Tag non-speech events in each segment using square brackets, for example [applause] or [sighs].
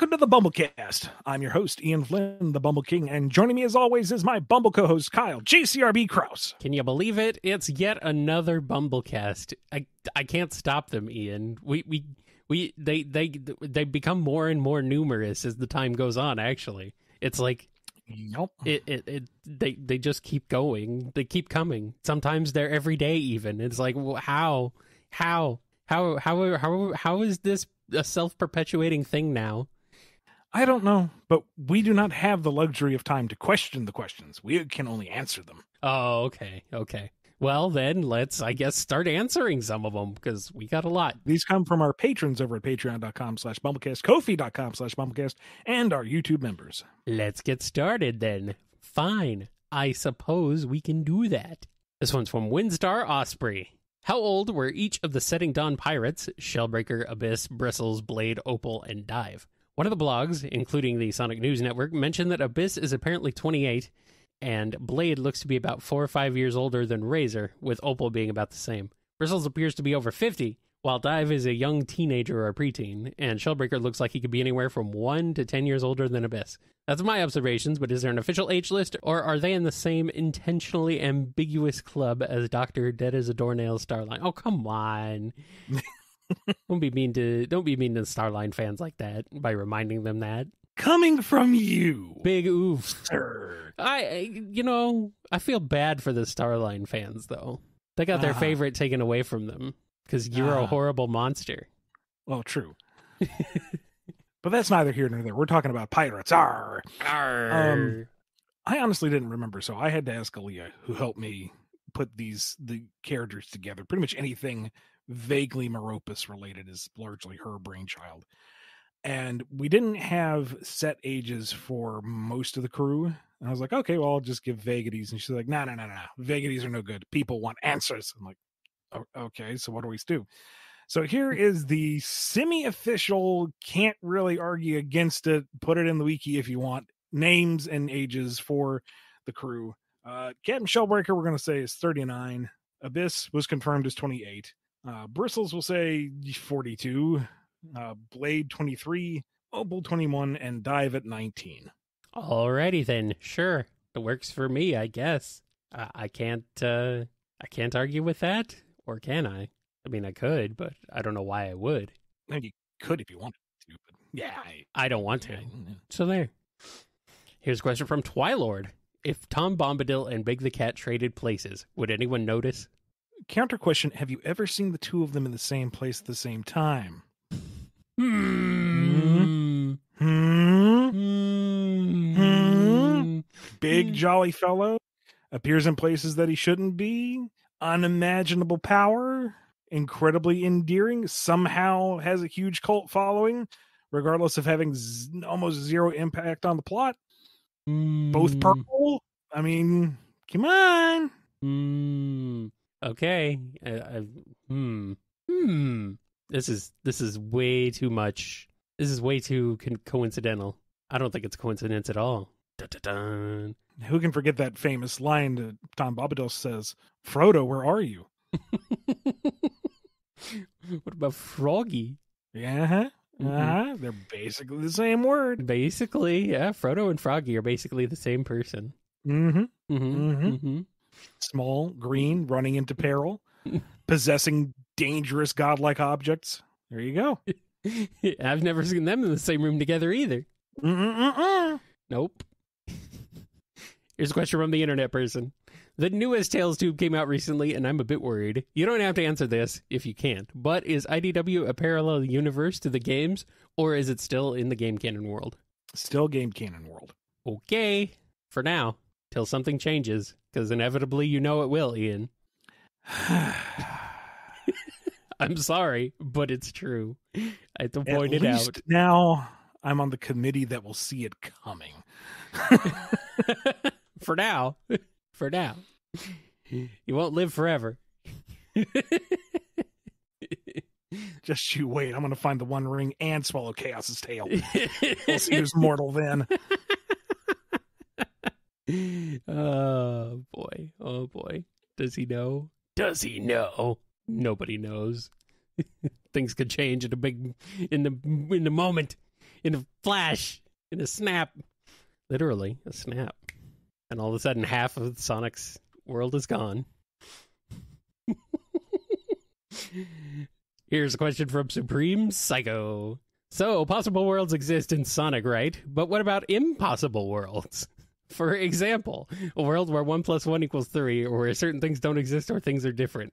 Welcome to the BumbleKast. I'm your host, Ian Flynn, the Bumble King, and joining me as always is my Bumble co host, Kyle, JCRB Crouse. Can you believe it? It's yet another BumbleKast. I I can't stop them, Ian. We we we they they they become more and more numerous as the time goes on. Actually, it's like Nope. it it, it they they just keep going. They keep coming. Sometimes they're every day. Even it's like wh- how how how how how how is this a self perpetuating thing now? I don't know, but we do not have the luxury of time to question the questions. We can only answer them. Oh, okay, okay. Well, then let's, I guess, start answering some of them because we got a lot. These come from our patrons over at patreon.com slash bumblekast, kofi.com slash bumblekast, and our YouTube members. Let's get started then. Fine. I suppose we can do that. This one's from Windstar Osprey. How old were each of the Setting Dawn pirates Shellbreaker, Abyss, Bristles, Blade, Opal, and Dive? One of the blogs, including the Sonic News Network, mentioned that Abyss is apparently 28 and Blade looks to be about four or five years older than Razor, with Opal being about the same. Bristles appears to be over 50, while Dive is a young teenager or preteen, and Shellbreaker looks like he could be anywhere from 1 to 10 years older than Abyss. That's my observations, but is there an official age list, or are they in the same intentionally ambiguous club as Doctor Dead as a Doornail Starline? Oh, come on. [laughs] don't be mean to don't be mean to Starline fans like that by reminding them that. Coming from you, Big oof. sir. I, you know, I feel bad for the Starline fans though. They got their Ah. favorite taken away from them because you're a Ah. horrible monster. Well, true. [laughs] but that's neither here nor there. We're talking about pirates. Arr. Arr. I honestly didn't remember, so I had to ask Aleah, who helped me put these the characters together. Pretty much anything vaguely Meropis related is largely her brainchild. And we didn't have set ages for most of the crew. And I was like, okay, well, I'll just give vagaries. And she's like, no, no, no, no. Vagaries are no good. People want answers. I'm like, "O- okay, so what do we do? So here [laughs] is the semi-official, can't really argue against it. Put it in the wiki if you want. Names and ages for the crew. Uh, Captain Shellbreaker, we're going to say is 39. Abyss was confirmed as 28. Uh, Bristles will say 42. Uh, Blade 23. Opal 21. And Dive at 19. Alrighty then, sure, it works for me, I guess. I, I can't, uh, I can't argue with that, or can I? I mean, I could, but I don't know why I would. And you could if you wanted to, but yeah. I, I don't want to. yeah, So there. Here's a question from Twilord. If Tom Bombadil and Big the Cat traded places, would anyone notice? Counter question Have you ever seen the two of them in the same place at the same time? Hmm. Hmm? Hmm. big Hmm. jolly fellow appears in places that he shouldn't be unimaginable power incredibly endearing somehow has a huge cult following regardless of having z- almost zero impact on the plot both Hmm. purple i mean come on Hmm. Okay. I, I, hmm. Hmm. This is this is way too much. This is way too con- coincidental. I don't think it's coincidence at all. Dun-dun-dun. who can forget that famous line that tom bombadil says frodo where are you [laughs] what about Froggy? yeah uh-huh. Mhm. uh-huh. they're basically the same word Basically, yeah. Frodo and Froggy are basically the same person. mm-hmm Mm-hmm. Mhm. Mm-hmm. Small, green, mm-hmm. running into peril, [laughs] possessing dangerous godlike objects. There you go. [laughs] I've never seen them in the same room together either. Mm-mm-mm-mm. Nope. [laughs] Here's a question from the internet person. The newest Tails Tube came out recently, and I'm a bit worried. You don't have to answer this if you can't, but is IDW a parallel universe to the games, or is it still in the game canon world? Still game canon world. Okay, for now, till something changes, because inevitably you know it will, Ian. [sighs] I'm sorry, but it's true. I have to At point it least out. now I'm on the committee that will see it coming. [laughs] for now. For now. You won't live forever. [laughs] Just you wait. I'm going to find the One Ring and swallow Chaos's tail. We'll see who's mortal then. [laughs] oh boy. Oh boy. Does he know? Does he know? Nobody knows. [laughs] Things could change in a big in the in the moment. in a flash, in a snap, literally a snap, and all of a sudden, half of Sonic's world is gone. [laughs] Here's a question from Supreme Psycho. So, possible worlds exist in Sonic, right? But what about impossible worlds? For example, a world where 1 plus 1 equals 3, or where certain things don't exist or things are different.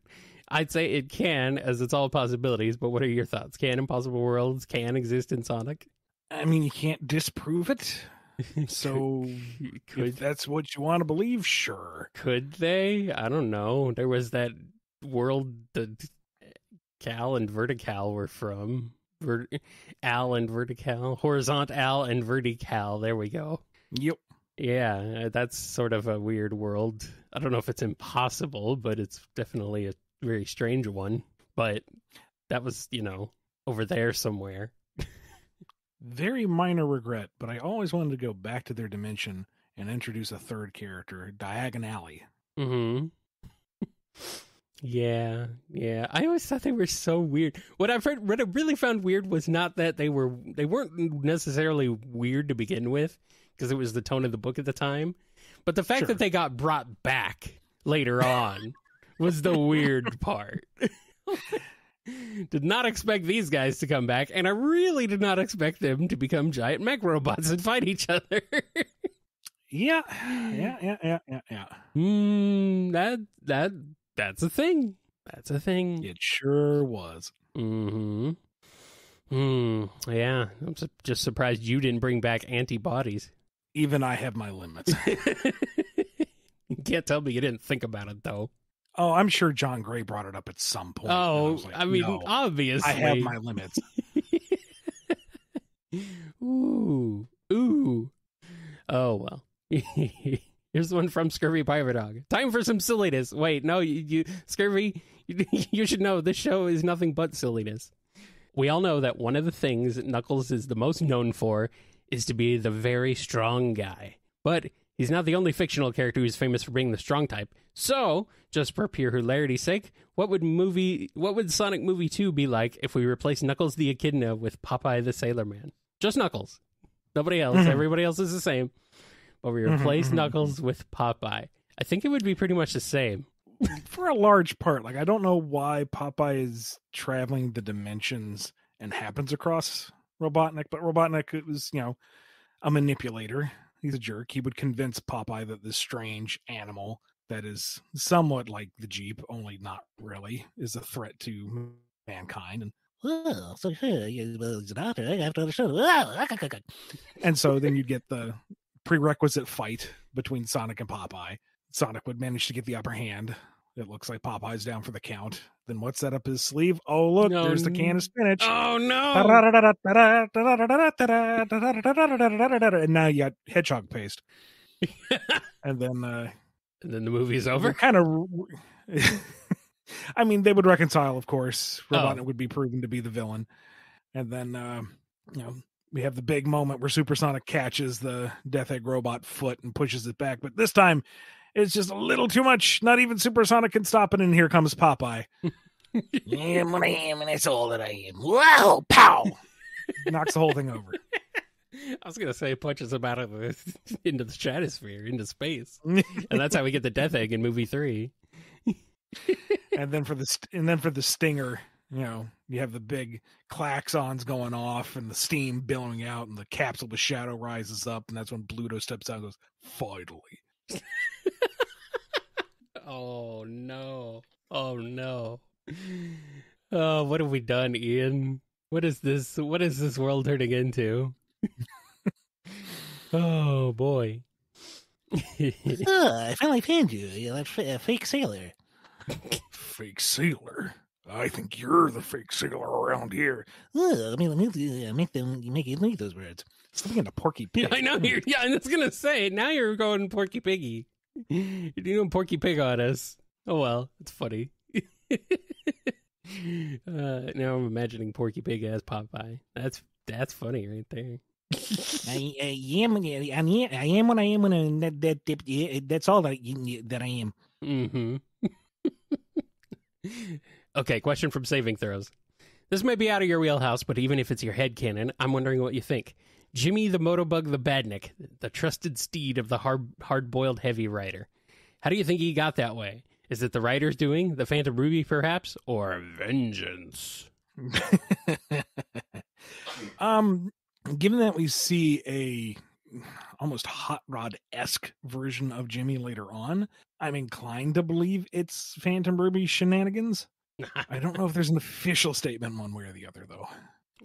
I'd say it can, as it's all possibilities, but what are your thoughts? Can impossible worlds can exist in Sonic? I mean, you can't disprove it. [laughs] So, [laughs] could, if that's what you want to believe, sure. Could they? I don't know. There was that world that Cal and Vertical were from. Vert- Al and Vertical. Horizontal Al and Vertical. There we go. Yep. Yeah, uh, that's sort of a weird world. I don't know if it's impossible, but it's definitely a very strange one. But that was, you know, over there somewhere. [laughs] Very minor regret, but I always wanted to go back to their dimension and introduce a third character, Diagon Alley. Mm-hmm. [laughs] yeah, yeah. I always thought they were so weird. What I've heard, what I really found weird was not that they were they weren't necessarily weird to begin with, because it was the tone of the book at the time, but the fact Sure. that they got brought back later on [laughs] was the weird part. [laughs] did not expect these guys to come back, and I really did not expect them to become giant mech robots and fight each other. [laughs] Yeah, yeah, yeah, yeah, yeah, yeah. Hmm, that that that's a thing. That's a thing. It sure was. Mm-hmm. Hmm. Yeah. I'm su- just surprised you didn't bring back antibodies. Even I have my limits. [laughs] you can't tell me you didn't think about it though. oh, I'm sure John Gray brought it up at some point. and I oh, like, I mean, no, obviously. I have my limits. [laughs] ooh, ooh. Oh well. [laughs] Here's one from Scurvy Pirate Dog. Time for some silliness. Wait, no, you, you Scurvy, you, you should know this show is nothing but silliness. We all know that one of the things that Knuckles is the most known for is to be the very strong guy. But he's not the only fictional character who's famous for being the strong type. So, just for pure hilarity's sake, what would movie what would Sonic Movie 2 be like if we replaced Knuckles the Echidna with Popeye the Sailor Man? Just Knuckles. Nobody else. Mhm. Everybody else is the same. But we Mhm, replace mhm, Knuckles with Popeye. I think it would be pretty much the same. For a large part, like I don't know why Popeye is traveling the dimensions and happens across Robotnik, but Robotnik was, you know, a manipulator. He's a jerk. He would convince Popeye that this strange animal that is somewhat like the Jeep, only not really, is a threat to mankind. And oh, Well, so here you was an author. I have to understand. Oh, ah, ah, ah, and so then you get the prerequisite fight between Sonic and Popeye. Sonic would manage to get the upper hand. It looks like Popeye's down for the count. Then what's that up his sleeve? Oh, look, No, there's the can of spinach. Oh no! And now you got hedgehog paste. and then uh and then the movie's over. kind of I mean, they would reconcile, of course. Oh. Robotnik would be proven to be the villain. And then uh, you know, we have the big moment where Supersonic catches the Death Egg robot foot and pushes it back, but this time it's just a little too much. Not even Supersonic can stop it, and here comes Popeye. [laughs] I am what I am, and that's all that I am. Wow, pow! [laughs] Knocks the whole thing over. [laughs] I was gonna say punches him out of the into the stratosphere, into space, and that's how we get the Death Egg in movie three. and then for the st- and then for the stinger, you know, you have the big klaxons going off and the steam billowing out, and the capsule with Shadow rises up, and that's when Bluto steps out and goes, "Finally." Oh no! Oh no! Oh, what have we done, Ian? What is this? What is this world turning into? oh boy! Oh, I finally found you. You're a, f- a fake sailor. Fake sailor. I think you're the fake sailor around here. Oh, let me let me uh, make them make you leave those words. Something into Porky [laughs] Yeah, Pig. I know you're. Yeah, I was gonna say. Now you're going Porky Piggy. You're doing Porky Pig on us. Oh well, it's funny. [laughs] uh, now I'm imagining Porky Pig as Popeye. That's that's funny right there. [laughs] I, I am I am I am what I am when I, that, that, that that's all that you- that I am. Mm-hmm. [laughs] okay, question from Saving Throws. This may be out of your wheelhouse, but even if it's your head cannon, I'm wondering what you think. Jimmy the Motobug the Badnik, the trusted steed of the hard hard boiled heavy rider. How do you think he got that way? Is it the writer's doing, the Phantom Ruby perhaps, or vengeance? [laughs] um, given that we see a almost hot rod esque version of Jimmy later on, I'm inclined to believe it's Phantom Ruby shenanigans. [laughs] I don't know if there's an official statement one way or the other, though.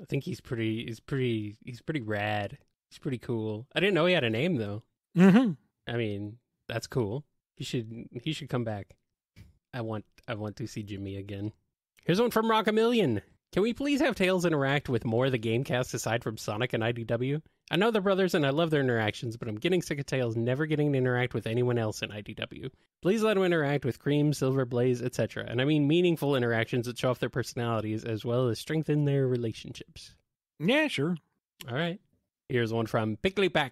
I think he's pretty. He's pretty. He's pretty rad. He's pretty cool. I didn't know he had a name though. Mm-hmm. I mean, that's cool. He should. He should come back. I want. I want to see Jimmy again. Here's one from Rock a Million. Can we please have Tails interact with more of the Gamecast aside from Sonic and IDW? I know they're brothers and I love their interactions, but I'm getting sick of Tails never getting to interact with anyone else in IDW. Please let him interact with Cream, Silver Blaze, etc. And I mean meaningful interactions that show off their personalities as well as strengthen their relationships. Yeah, sure. All right. Here's one from Picklyback.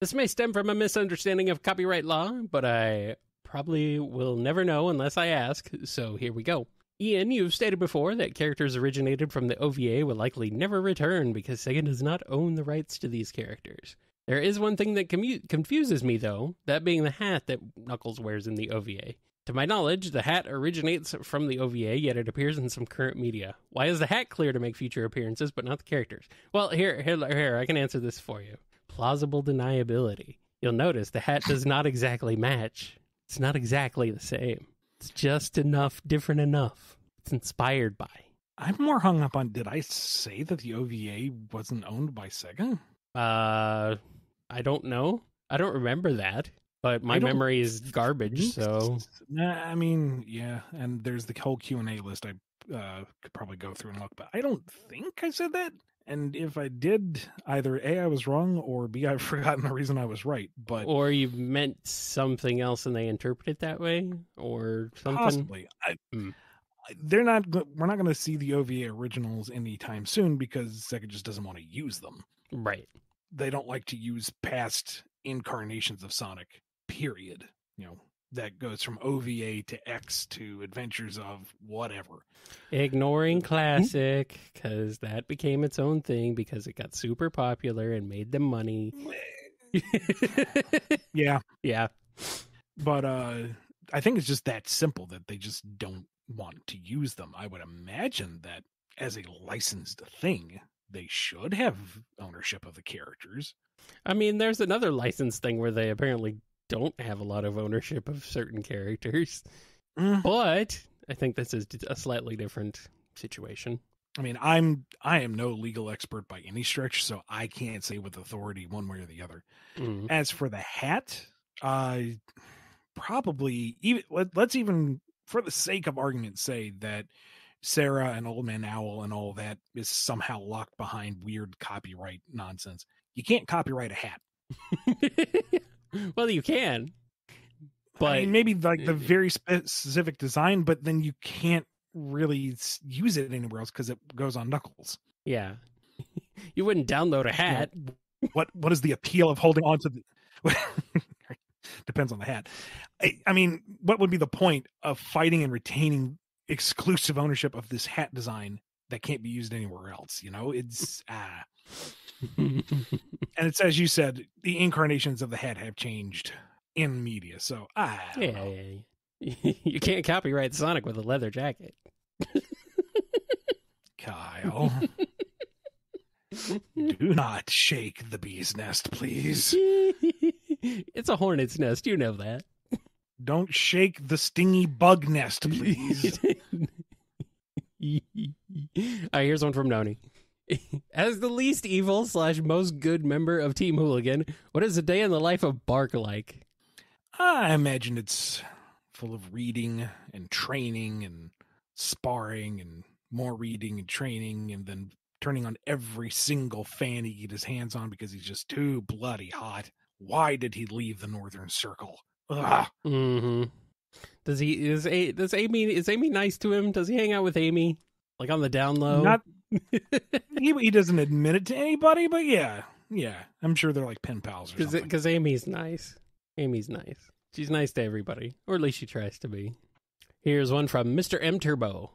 This may stem from a misunderstanding of copyright law, but I probably will never know unless I ask, so here we go. Ian, you've stated before that characters originated from the OVA will likely never return because Sega does not own the rights to these characters. There is one thing that commu- confuses me, though, that being the hat that Knuckles wears in the OVA. To my knowledge, the hat originates from the OVA, yet it appears in some current media. Why is the hat clear to make future appearances, but not the characters? Well, here, here, here, I can answer this for you. Plausible deniability. You'll notice the hat does not exactly match. It's not exactly the same. It's just enough, different enough. It's inspired by. I'm more hung up on did I say that the OVA wasn't owned by Sega? Uh, I don't know. I don't remember that, but my memory is garbage. So [laughs] Nah, I mean, yeah, and there's the whole Q and A list. I uh, could probably go through and look, but I don't think I said that. And if I did, either a I was wrong, or b I've [laughs] forgotten the reason I was right. But or you meant something else and they interpret it that way, or something. possibly, I, Hmm. They're not. We're not going to see the OVA originals anytime soon because Sega just doesn't want to use them. Right. They don't like to use past incarnations of Sonic. Period. You know that goes from OVA to X to Adventures of whatever. Ignoring [laughs] classic because that became its own thing because it got super popular and made them money. [laughs] Yeah, yeah. but uh I think it's just that simple that they just don't want to use them. I would imagine that as a licensed thing, they should have ownership of the characters. I mean, there's another license thing where they apparently don't have a lot of ownership of certain characters, Mm, but I think this is a slightly different situation. I mean, I'm I am no legal expert by any stretch, so I can't say with authority one way or the other. Mm. As for the hat, uh probably even let, let's even for the sake of argument say that Sarah and Old Man Owl and all that is somehow locked behind weird copyright nonsense. You can't copyright a hat. [laughs] [laughs] well, you can, but I mean, maybe like the very specific design, but then you can't really use it anywhere else because it goes on Knuckles. yeah, [laughs] you wouldn't download a hat. What what is the appeal of holding on to the? [laughs] Depends on the hat. I, I mean, what would be the point of fighting and retaining exclusive ownership of this hat design that can't be used anywhere else? You know, it's ah, [laughs] and it's as you said, the incarnations of the hat have changed in media. So I don't yeah, know. yeah, yeah. [laughs] you can't copyright Sonic with a leather jacket. Kyle. Do not shake the bee's nest, please. [laughs] it's a hornet's nest, you know that. Don't shake the stingy bug nest, please. All right, here's one from Noni. [laughs] As the least evil slash most good member of Team Hooligan, what is a day in the life of Bark like? I imagine it's full of reading and training and sparring and more reading and training and then turning on every single fan he get his hands on because he's just too bloody hot. Why did he leave the Northern Circle? Ugh. Mm-hmm. Does he is a does Amy is Amy nice to him? Does he hang out with Amy like on the down low? Not [laughs] he, he doesn't admit it to anybody, but yeah, yeah, I'm sure they're like pen pals or because something. because Amy's nice. Amy's nice. She's nice to everybody, or at least she tries to be. Here's one from Mr. M Turbo.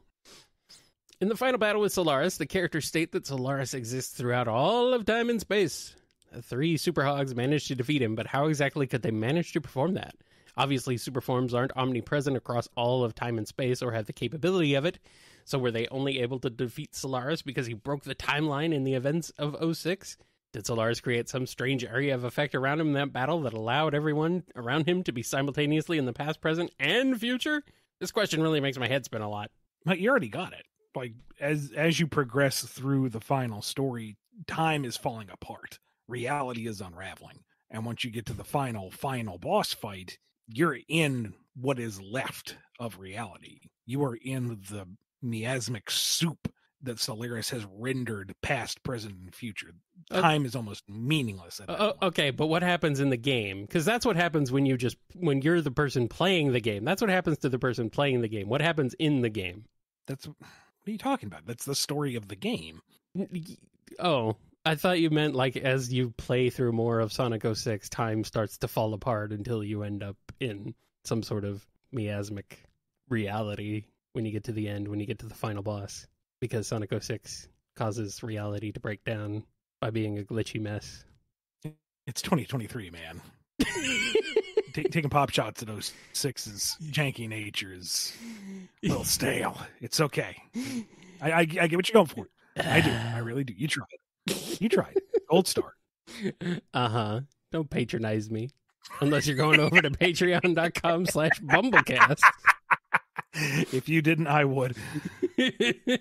In the final battle with Solaris, the characters state that Solaris exists throughout all of time and space. The three super hogs managed to defeat him, but how exactly could they manage to perform that? Obviously, super forms aren't omnipresent across all of time and space or have the capability of it. So were they only able to defeat Solaris because he broke the timeline in the events of 06? Did Solaris create some strange area of effect around him in that battle that allowed everyone around him to be simultaneously in the past, present, and future? This question really makes my head spin a lot. But you already got it. Like as as you progress through the final story, time is falling apart. Reality is unraveling. And once you get to the final final boss fight, you're in what is left of reality. You are in the miasmic soup that Solaris has rendered past, present, and future. Time is almost meaningless. Uh, okay, but what happens in the game? Because that's what happens when you just when you're the person playing the game. That's what happens to the person playing the game. What happens in the game? That's what are you talking about? That's the story of the game. Oh, I thought you meant like as you play through more of Sonic 06, time starts to fall apart until you end up in some sort of miasmic reality when you get to the end, when you get to the final boss, because Sonic 06 causes reality to break down by being a glitchy mess. It's 2023, man. [laughs] Ta taking pop shots at those sixes, janky nature is a little [laughs] stale. It's okay. I, I, I get what you're going for. I do. I really do. You tried. You tried. Gold star. Uh huh. Don't patronize me. Unless you're going over to patreon.com slash bumblekast. If you didn't, I would. [laughs]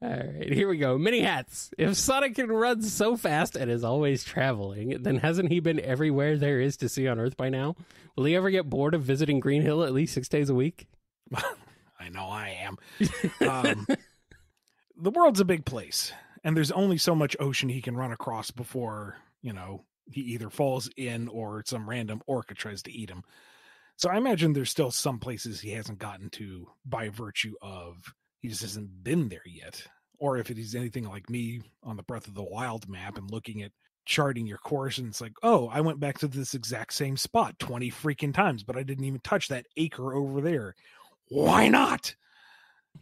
All right, here we go. Mini hats. If Sonic can run so fast and is always traveling, then hasn't he been everywhere there is to see on Earth by now? Will he ever get bored of visiting Green Hill at least six days a week? [laughs] I know I am. Um, [laughs] the world's a big place, and there's only so much ocean he can run across before, you know, he either falls in or some random orca tries to eat him. So I imagine there's still some places he hasn't gotten to by virtue of he just hasn't been there yet. Or if it is anything like me on the Breath of the Wild map and looking at charting your course and it's like, oh, I went back to this exact same spot 20 freaking times, but I didn't even touch that acre over there. Why not?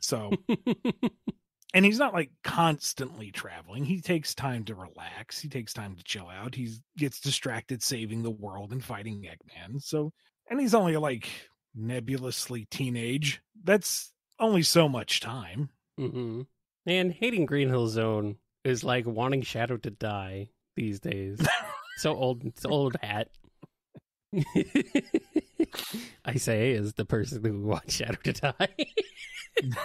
So [laughs] and he's not like constantly traveling. He takes time to relax. He takes time to chill out. He gets distracted saving the world and fighting Eggman. So, and he's only like nebulously teenage. That's only so much time. hmm And hating Green Hill Zone is like wanting Shadow to die these days. [laughs] so old, it's old hat. I say as the person who wants Shadow to die. [laughs]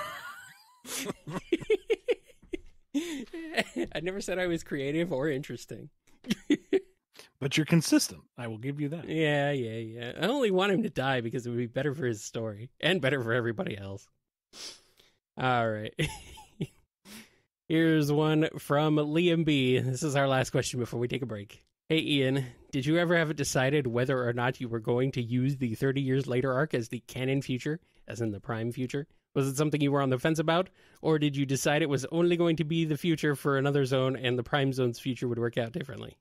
[laughs] I never said I was creative or interesting. But you're consistent. I will give you that. Yeah, yeah, yeah. I only want him to die because it would be better for his story and better for everybody else. All right. [laughs] Here's one from Liam B. This is our last question before we take a break. Hey, Ian, did you ever have it decided whether or not you were going to use the 30 years later arc as the canon future, as in the prime future? Was it something you were on the fence about? Or did you decide it was only going to be the future for another zone and the prime zone's future would work out differently?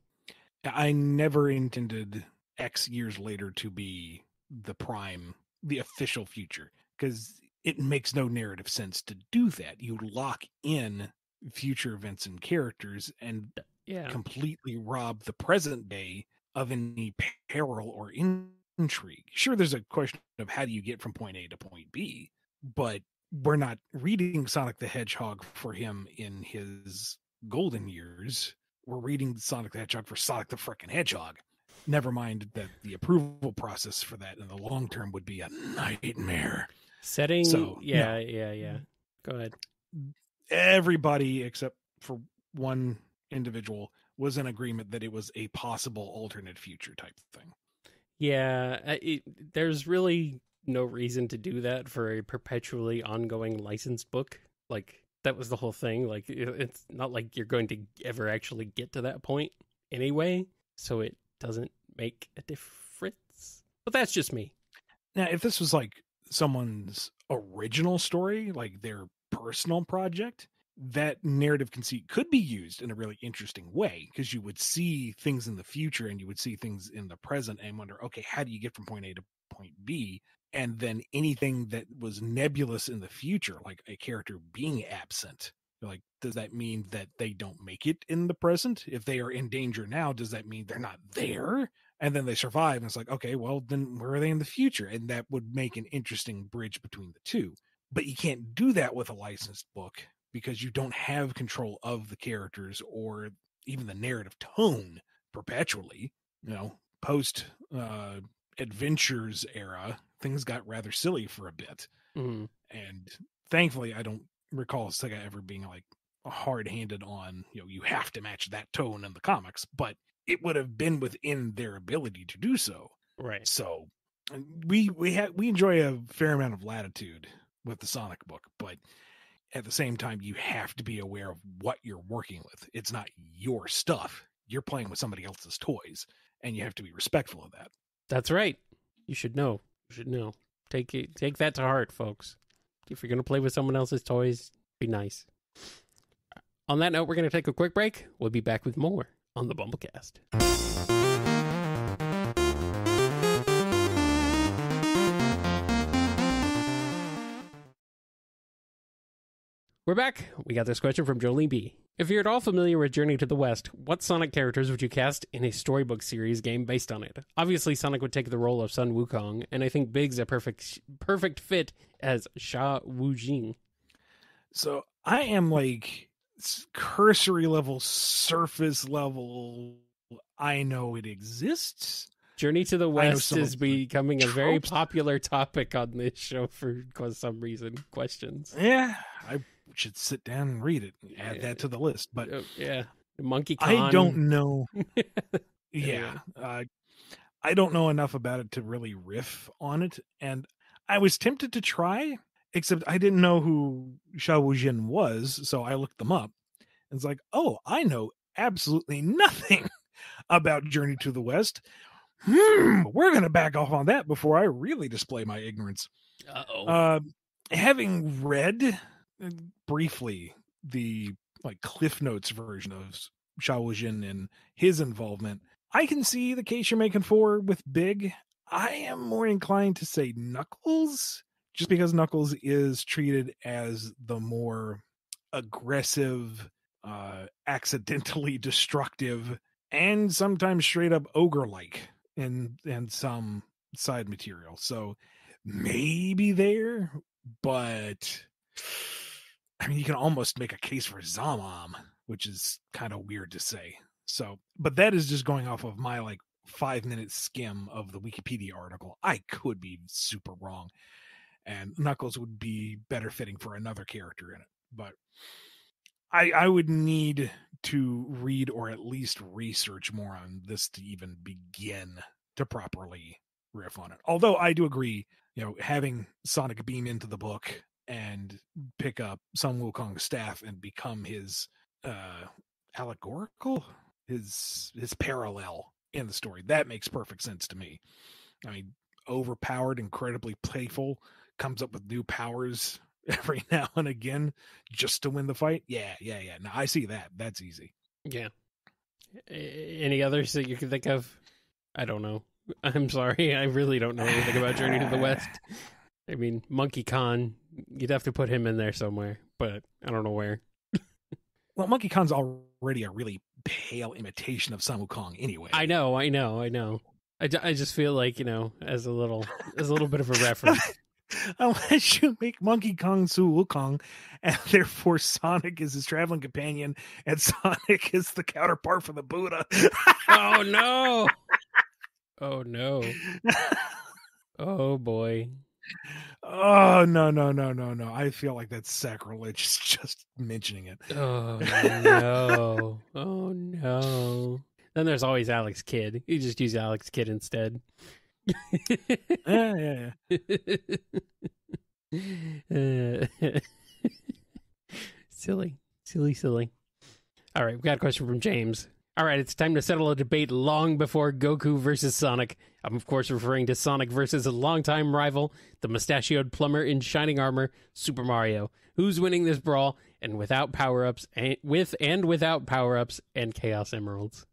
I never intended X years later to be the prime, the official future, because it makes no narrative sense to do that. You lock in future events and characters and Yeah. completely rob the present day of any peril or intrigue. Sure, there's a question of how do you get from point A to point B, but we're not reading Sonic the Hedgehog for him in his golden years. We're reading Sonic the Hedgehog for Sonic the frickin' Hedgehog. Never mind that the approval process for that in the long term would be a nightmare. Setting, So, yeah, yeah, yeah. Go ahead. Everybody except for one individual was in agreement that it was a possible alternate future type thing. Yeah, it, there's really no reason to do that for a perpetually ongoing licensed book. Like that was the whole thing. Like it- it's not like you're going to ever actually get to that point anyway, so it doesn't make a difference. But that's just me. Now, if this was like someone's original story, like their personal project, that narrative conceit could be used in a really interesting way because you would see things in the future and you would see things in the present and wonder, okay, how do you get from point A to point B? And then anything that was nebulous in the future, like a character being absent. Like, does that mean that they don't make it in the present? If they are in danger now, does that mean they're not there? And then they survive, and it's like, okay, well, then where are they in the future? And that would make an interesting bridge between the two. But you can't do that with a licensed book because you don't have control of the characters or even the narrative tone perpetually. You know, post uh, adventures era, things got rather silly for a bit. Mhm. And thankfully, I don't recall Sega ever being like hard handed on, you know, you have to match that tone in the comics, but it would have been within their ability to do so. Right. So we we have we enjoy a fair amount of latitude with the Sonic book, but at the same time, you have to be aware of what you're working with. It's not your stuff. You're playing with somebody else's toys, and you have to be respectful of that. That's right. You should know. Should know. Take it. Take that to heart, folks. If you're gonna play with someone else's toys, be nice. On that note, we're gonna take a quick break. We'll be back with more on the BumbleKast. We're back. We got this question from Jolene B. If you're at all familiar with Journey to the West, what Sonic characters would you cast in a storybook series game based on it? Obviously, Sonic would take the role of Sun Wukong, and I think Big's a perfect perfect fit as Sha Wu Jing. So I am like cursory level, surface level. I know it exists. Journey to the West is becoming a very popular topic on this show for some reason. Questions. Yeah, I should sit down and read it. and Add Yeah. that to the list. But yeah, Monkey Khan. I don't know. [laughs] Yeah. yeah, uh, I don't know enough about it to really riff on it, and I was tempted to try, except I didn't know who Sha Wujin was, so I looked them up. And it's like, oh, I know absolutely nothing [laughs] about Journey to the West. Hmm, we're gonna back off on that before I really display my ignorance. Uh-oh. Uh, having read briefly the like Cliff Notes version of Sha Jin and his involvement, I can see the case you're making for with Big. I am more inclined to say Knuckles, just because Knuckles is treated as the more aggressive, uh, accidentally [laughs] destructive, and sometimes straight up ogre like in in some side material. So maybe there, but I mean, you can almost make a case for Zamam, which is kind of weird to say. So, but that is just going off of my like five minute skim of the Wikipedia article. I could be super wrong, and Knuckles would be better fitting for another character in it. But I I would need to read or at least research more on this to even begin to properly riff on it. Although I do agree, you know, having Sonic beam into the book and pick up Sun Wukong's staff and become his uh allegorical his his parallel in the story that makes perfect sense to me i mean overpowered incredibly playful comes up with new powers [laughs] every [laughs] now and again just to win the fight yeah yeah yeah no i see that that's easy yeah. Any others that you can think of? I don't know. [laughs] I'm sorry. I really don't know anything about Journey to the West. I mean, Monkey Khan, you'd have to put him in there somewhere, but I don't know where. [laughs] well monkey khan's already a really pale imitation of Sun Wukong anyway I know, I know, I know. I, I just feel like, you know, as a little as a little bit of a [laughs] reference. unless you make Monkey Khan Su Wukong, and [laughs] therefore Sonic is his traveling companion, and Sonic is the counterpart for the Buddha. oh no. Oh no. Oh boy. Oh no no no no no! I feel like that's sacrilege [laughs] just mentioning it. Oh [laughs] no. Oh no. Then there's always Alex Kidd. You just use Alex Kidd instead. Yeah, yeah, yeah. Uh, [laughs] silly, silly, silly. All right, we got a question from James. All right, it's time to settle a debate long before Goku versus Sonic. I'm, of course, referring to Sonic versus a longtime rival, the mustachioed plumber in shining armor, Super Mario. Who's winning this brawl? And without power ups, and with and without power ups and Chaos Emeralds.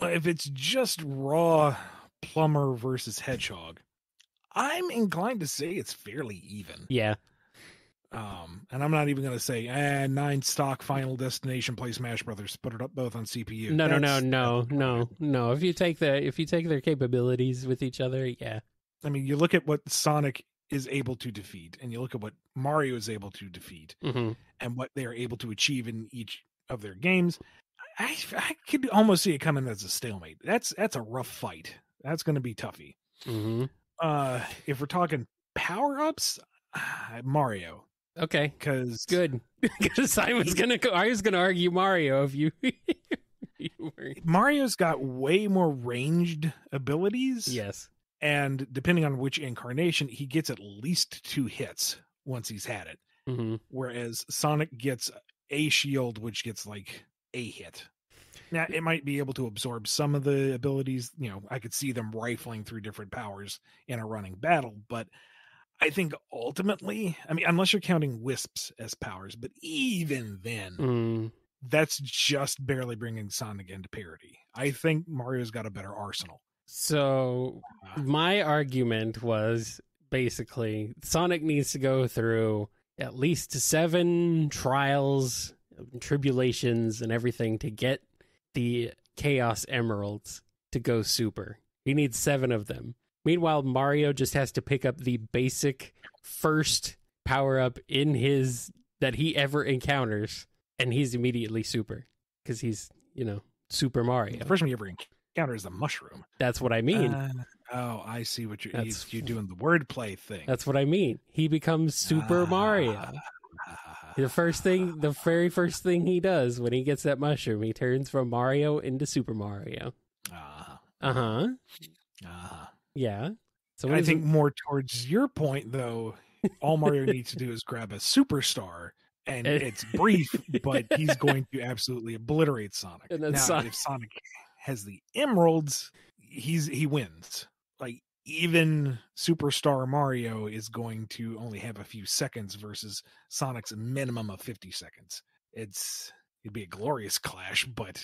If it's just raw plumber versus hedgehog, I'm inclined to say it's fairly even. Yeah. Um, and I'm not even going to say, eh, nine stock Final Destination play Smash Brothers. Put it up both on CPU. No, no, no, no, no, no. If you take the if you take their capabilities with each other, yeah. I mean, you look at what Sonic is able to defeat, and you look at what Mario is able to defeat, hmm and what they are able to achieve in each of their games. I, I could almost see it coming as a stalemate. That's that's a rough fight. That's going to be toughy. hmm Uh, if we're talking power ups, [sighs] Mario, Okay. because Good. [laughs] Because I was gonna go I was gonna argue Mario if you [laughs] you. Mario's got way more ranged abilities. Yes. and depending on which incarnation, he gets at least two hits once he's had it. hmm Whereas Sonic gets a shield, which gets like a hit. Now it might be able to absorb some of the abilities. You know, I could see them rifling through different powers in a running battle, but I think ultimately, I mean, unless you're counting wisps as powers, but even then, Mm. that's just barely bringing Sonic into parity. I think Mario's got a better arsenal. So Uh, my argument was basically Sonic needs to go through at least seven trials, tribulations, and everything to get the Chaos Emeralds to go super. He needs seven of them. Meanwhile, Mario just has to pick up the basic first power up in his that he ever encounters, and he's immediately super because he's you know Super Mario. The first one you ever encounter is the mushroom. That's what I mean. Uh, oh, I see what you're. That's- you're doing the wordplay thing. That's what I mean. He becomes Super Mario. Ah. The first thing, the very first thing he does when he gets that mushroom, he turns from Mario into Super Mario. Ah, Uh huh. Ah. Yeah. So I think it- more towards your point, though. All Mario needs to do is grab a superstar, and it's brief, [laughs] but he's going to absolutely obliterate Sonic. And then now, Son- if Sonic has the emeralds, he's he wins. Like even Superstar Mario is going to only have a few seconds versus Sonic's minimum of fifty seconds. It's it'd be a glorious clash, but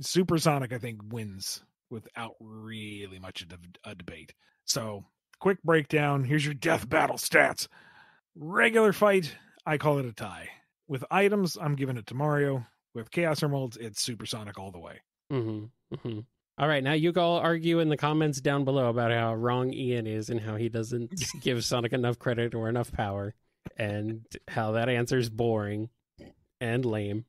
Super Sonic I think wins without really much of a debate. So quick breakdown. Here's your death battle stats. Regular fight, I call it a tie. With items, I'm giving it to Mario. With Chaos Emeralds, it's Supersonic all the way. Mhm, mhm. All right, now you go argue in the comments down below about how wrong Ian is and how he doesn't [laughs] give Sonic enough credit or enough power, and how that answer is boring and lame.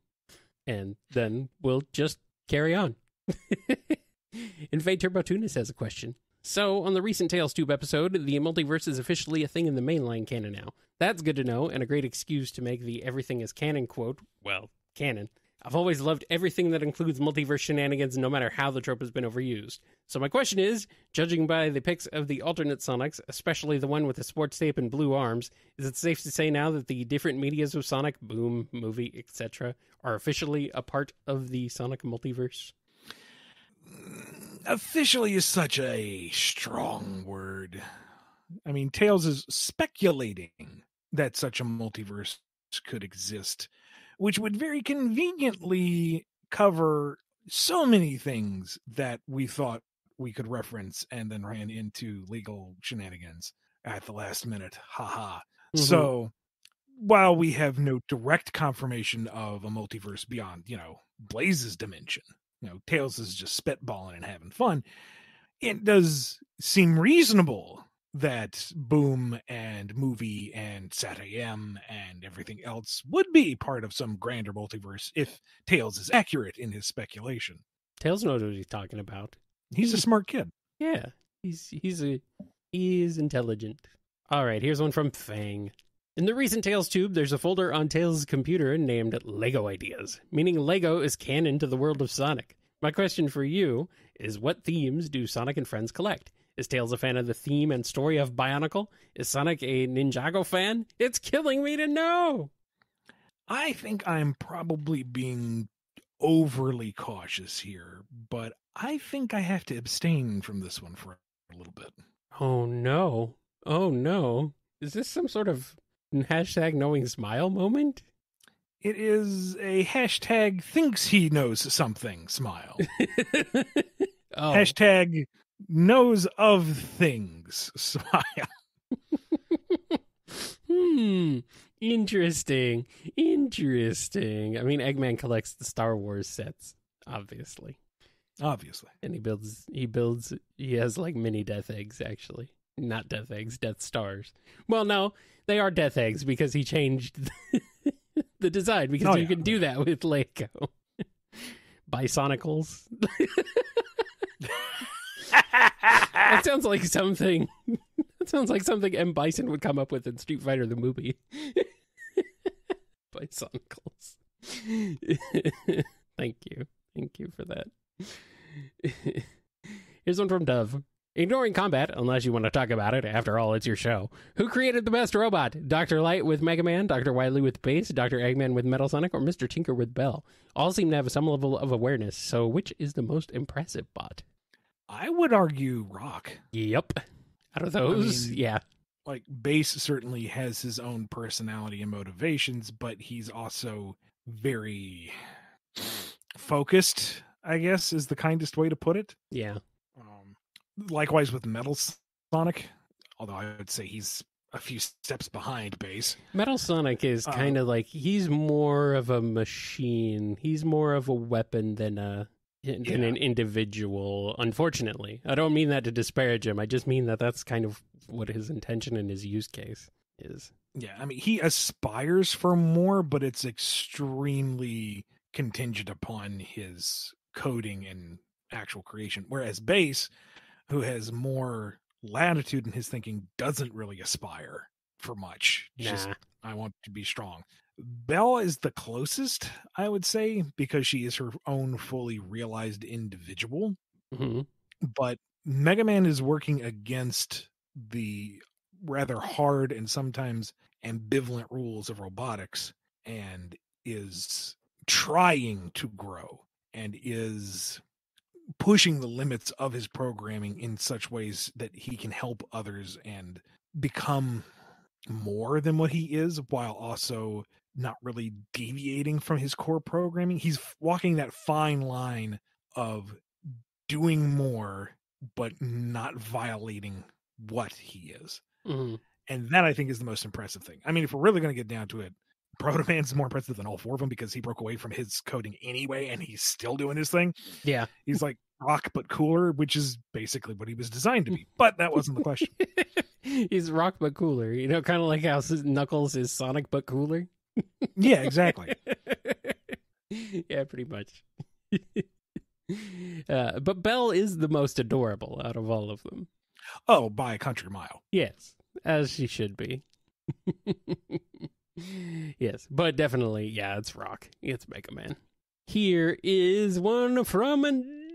And then we'll just carry on. [laughs] Invade Turbo Tunis has a question. So, on the recent Tails Tube episode, the multiverse is officially a thing in the mainline canon now. That's good to know, and a great excuse to make the everything is canon quote, well, canon. I've always loved everything that includes multiverse shenanigans, no matter how the trope has been overused. So, my question is judging by the pics of the alternate Sonics, especially the one with the sports tape and blue arms, is it safe to say now that the different medias of Sonic, Boom, movie, etc., are officially a part of the Sonic multiverse? Officially is such a strong word. I mean, Tails is speculating that such a multiverse could exist, which would very conveniently cover so many things that we thought we could reference and then ran into legal shenanigans at the last minute. Haha. Mhm. So while we have no direct confirmation of a multiverse beyond, you know, Blaze's dimension, you know, Tails is just spitballing and having fun, it does seem reasonable that Boom and Movie and Sat AM and everything else would be part of some grander multiverse if Tails is accurate in his speculation. Tails knows what he's talking about. He's a smart kid. Yeah, he's he's a he is intelligent. All right, here's one from Fang. In the recent Tails tube, there's a folder on Tails' computer named Lego Ideas, meaning Lego is canon to the world of Sonic. My question for you is what themes do Sonic and friends collect? Is Tails a fan of the theme and story of Bionicle? Is Sonic a Ninjago fan? It's killing me to know. I think I'm probably being overly cautious here, but I think I have to abstain from this one for a little bit. Oh no. Oh no. Is this some sort of hashtag knowing smile moment? It is a hashtag thinks he knows something smile. [laughs] oh. Hashtag knows of things smile. [laughs] Hmm. Interesting. Interesting. I mean, Eggman collects the Star Wars sets, obviously, Obviously. and he builds. He builds. He has like mini Death Eggs, actually. Not Death Eggs, Death Stars. Well, no, they are Death Eggs because he changed the, [laughs] the design because Oh, you yeah. can do that with Lego. [laughs] Bisonicles. [laughs] That sounds like something. That sounds like something M. Bison would come up with in Street Fighter the movie. Bisonicles. Thank you. Thank you for that. Here's one from Dove. Ignoring combat, unless you want to talk about it. After all, it's your show. Who created the best robot? Dr. Light with Mega Man, Dr. Wily with Bass, Dr. Eggman with Metal Sonic, or Mr. Tinker with Belle? All seem to have some level of awareness, so which is the most impressive bot? I would argue Rock. Yep. Out of those, mean- yeah. Like Bass certainly has his own personality and motivations, but he's also very focused, I guess is the kindest way to put it. Yeah. Likewise with Metal Sonic, although I would say he's a few steps behind Bass. Metal Sonic is Uh, kind of like he's more of a machine. He's more of a weapon than a than Yeah. an individual. Unfortunately, I don't mean that to disparage him. I just mean that that's kind of what his intention and his use case is. Yeah, I mean, he aspires for more, but it's extremely contingent upon his coding and actual creation. Whereas Bass, who has more latitude in his thinking, doesn't really aspire for much. It's Just, I want to be strong. Belle is the closest, I would say, because she is her own fully realized individual hmm but Mega Man is working against the rather hard and sometimes ambivalent rules of robotics and is trying to grow and is pushing the limits of his programming in such ways that he can help others and become more than what he is while also not really deviating from his core programming. He's walking that fine line of doing more but not violating what he is. hmm And that I think is the most impressive thing. I mean, if we're really going to get down to it, Proto Man's more impressive than all four of them because he broke away from his coding anyway and he's still doing his thing. Yeah. He's like rock but cooler, which is basically what he was designed to be. [laughs] But that wasn't the question. [laughs] he's rock but cooler. You know, kind of like how Knuckles is Sonic but cooler. yeah, exactly. [laughs] yeah, pretty much. uh, but Belle is the most adorable out of all of them. Oh, by a country mile. Yes, as she should be. Yes, but definitely, yeah, it's Rock. It's Mega Man. Here is one from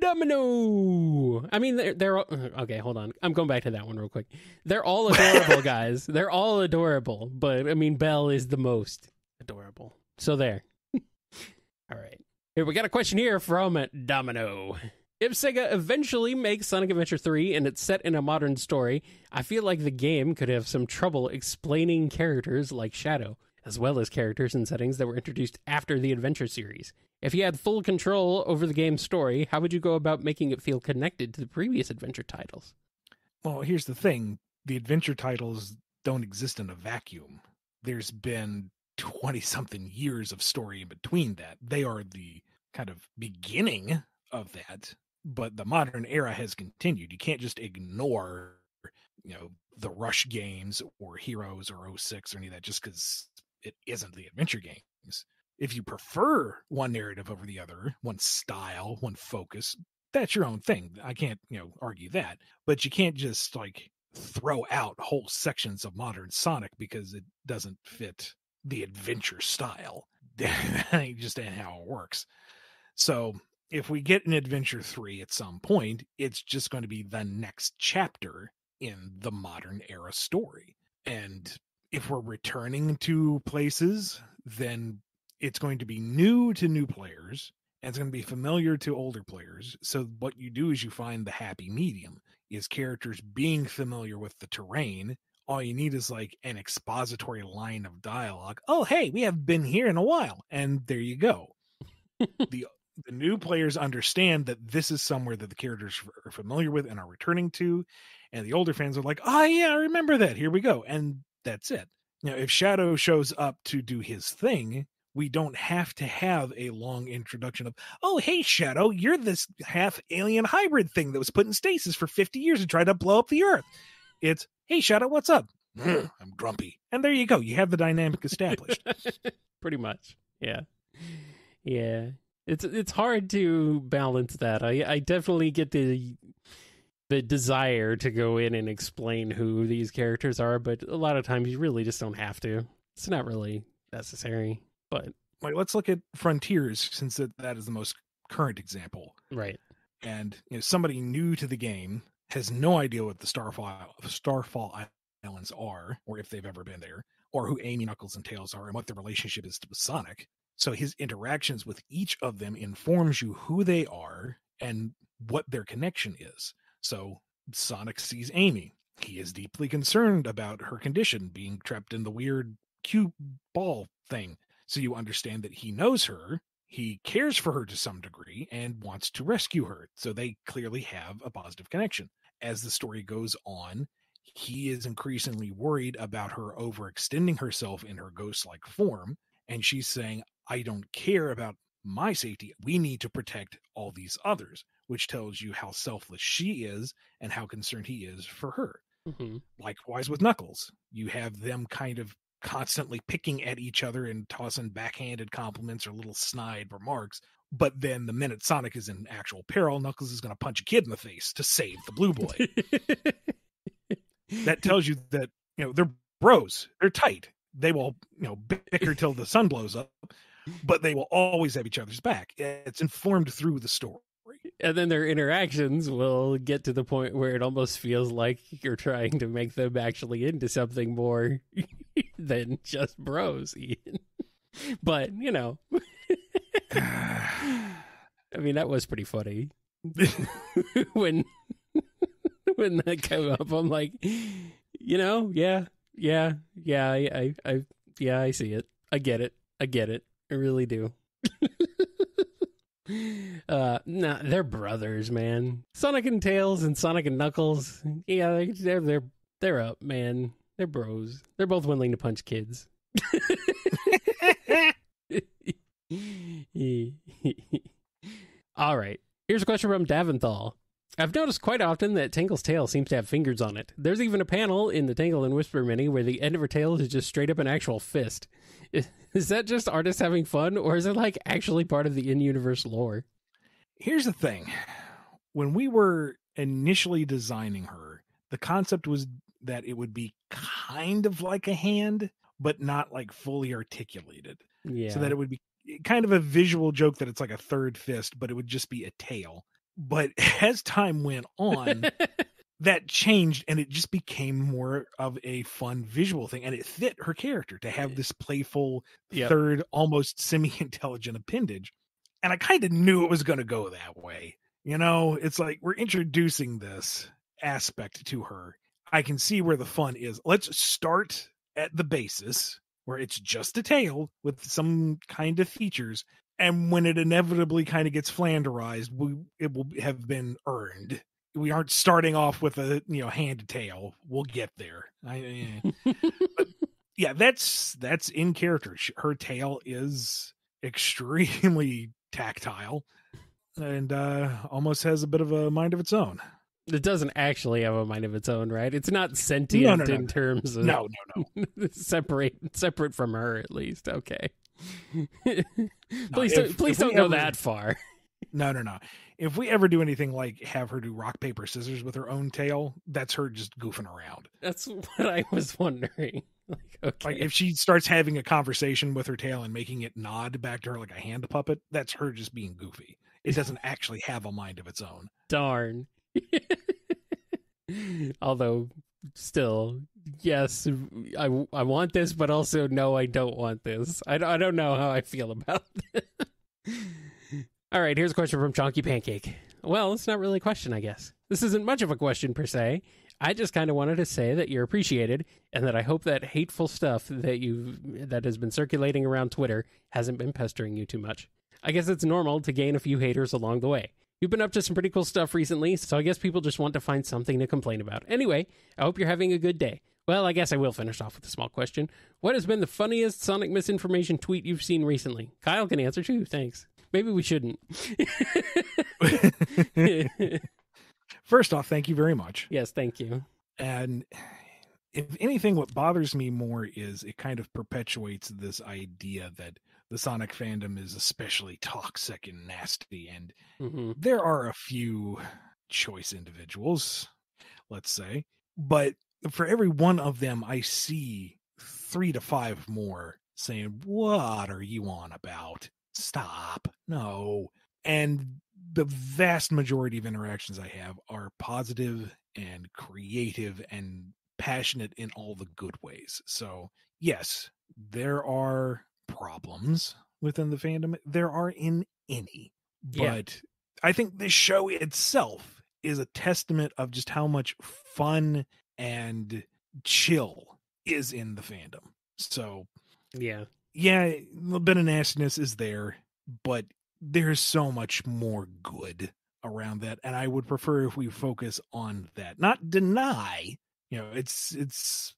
Domino. I mean, they're, they're all, uh, okay. Hold on, I'm going back to that one real quick. They're all adorable, [laughs] guys. They're all adorable, but I mean, Belle is the most adorable. So there. [laughs] all right. Here we got a question here from Domino. If Sega eventually makes Sonic Adventure 3 and it's set in a modern story, I feel like the game could have some trouble explaining characters like Shadow, as well as characters and settings that were introduced after the Adventure series. If you had full control over the game's story, how would you go about making it feel connected to the previous Adventure titles? Well, here's the thing the adventure titles don't exist in a vacuum. There's been 20 something years of story in between that. They are the kind of beginning of that, but the modern era has continued. You can't just ignore, you know, the Rush games or Heroes or 06 or any of that just because it isn't the adventure games. If you prefer one narrative over the other, one style, one focus, that's your own thing. I can't, you know, argue that. But you can't just like throw out whole sections of modern Sonic because it doesn't fit the adventure style. [laughs] just ain't how it works. So if we get an adventure three at some point, it's just going to be the next chapter in the modern era story. And if we're returning to places, then it's going to be new to new players and it's going to be familiar to older players. So what you do is you find the happy medium is characters being familiar with the terrain. All you need is like an expository line of dialogue. Oh, hey, we have been here in a while. And there you go. [laughs] the the new players understand that this is somewhere that the characters are familiar with and are returning to. And the older fans are like, oh, yeah, I remember that. Here we go. And that's it. Now, if Shadow shows up to do his thing, we don't have to have a long introduction of, oh, hey, Shadow, you're this half alien hybrid thing that was put in stasis for 50 years and tried to blow up the Earth. It's, hey, Shadow, what's up? "Mm, I'm grumpy. And there you go. You have the dynamic established. [laughs] Pretty much. Yeah. Yeah. It's it's hard to balance that. I I definitely get the the desire to go in and explain who these characters are, but a lot of times you really just don't have to. It's not really necessary. But like, let's look at Frontiers, since that, that is the most current example. right. And you know, somebody new to the game has no idea what the Starfall Starfall Islands are, or if they've ever been there, or who Amy, Knuckles, and Tails are, and what their relationship is to Sonic. So his interactions with each of them informs you who they are and what their connection is. So Sonic sees Amy. He is deeply concerned about her condition, being trapped in the weird cube ball thing. So you understand that he knows her, he cares for her to some degree, and wants to rescue her. So they clearly have a positive connection. As the story goes on, he is increasingly worried about her overextending herself in her ghost like form. And she's saying, I don't care about my safety. We need to protect all these others, which tells you how selfless she is and how concerned he is for her. Mm-hmm. Likewise with Knuckles, you have them kind of constantly picking at each other and tossing backhanded compliments or little snide remarks. But then the minute Sonic is in actual peril, Knuckles is going to punch a kid in the face to save the blue boy. that [laughs] tells you that you know they're bros, they're tight. They will you know bicker till the sun blows up, but they will always have each other's back. It's informed through the story. And then their interactions will get to the point where it almost feels like you're trying to make them actually into something more [laughs] than just bros Ian. [laughs] but you know. [laughs] I mean that was pretty funny. When when that came up i'm like you know yeah yeah yeah i i, I yeah i see it. I get it. I get it. I really do uh nah they're brothers man. Sonic and tails and sonic and knuckles. Yeah they- they're they're they're up man. They're bros. They're both willing to punch kids. [laughs] [laughs] All right. Here's a question from daventhal I've noticed quite often that Tangle's tail seems to have fingers on it. There's even a panel in the Tangle and Whisper mini where the end of her tail is just straight up an actual fist. Is, [laughs] is that just artists having fun, or is it like actually part of the in universe lore? Here's the thing. When we were initially designing her, the concept was that it would be kind of like a hand, but not like fully articulated. Yeah. So that it would be eh, kind of a visual joke that it's like a third fist, but it would just be a tail. But [laughs] as time went on, [laughs] that changed and it just became more of a fun visual thing. And it fit her character to have this playful Yep. third, almost semi intelligent appendage. And I kind of knew it was going to go that way. You know, it's like we're introducing this aspect to her. I can see where the fun is. Let's start at the basis where it's just a tail with some kind of features. And when it inevitably kind of gets flanderized, we, it will have been earned. We aren't starting off with a you know hand to tail. We'll get there. I, eh [laughs] yeah that's that's in character her tail is extremely tactile and uh almost has a bit of a mind of its own it doesn't actually have a mind of its own, right? It's not sentient no, no, in no. terms of no no no [laughs] separate separate from her at least. Okay. Please if- don't, please don't go ever- that far. no no no if we ever do anything like have her do rock paper scissors with her own tail that's her just goofing around That's what I was wondering. [laughs] Like, okay. like if she starts having a conversation with her tail and making it nod back to her like a hand puppet that's her just being goofy it doesn't [laughs] actually have a mind of its own Darn. [laughs] Although, still, yes, I, I want this, but also no, I don't want this. I, I don't know how I feel about [laughs] it. All right, here's a question from Chonky Pancake. Well, it's not really a question, I guess. This isn't much of a question per se. I just kind of wanted to say that you're appreciated and that I hope that hateful stuff that you that has been circulating around Twitter hasn't been pestering you too much. I guess it's normal to gain a few haters along the way. You've been up to some pretty cool stuff recently, so I guess people just want to find something to complain about. Anyway, I hope you're having a good day. Well, I guess I will finish off with a small question. What has been the funniest Sonic misinformation tweet you've seen recently? Kyle can answer too. Thanks. Maybe we shouldn't. [laughs] First off, thank you very much. yes, thank you. And if anything, what bothers me more is it kind of perpetuates this idea that the Sonic fandom is especially toxic and nasty. And hmm there are a few choice individuals, let's say, but for every one of them, I see three to five more saying, What are you on about? Stop. No. And the vast majority of interactions I have are positive and creative and passionate in all the good ways. So, yes, there are problems within the fandom. There are in any. Yeah. But I think this show itself is a testament of just how much fun and chill is in the fandom. So, Yeah. yeah, a little bit of nastiness is there, but there's so much more good around that. And I would prefer if we focus on that, not deny. You know, it's it's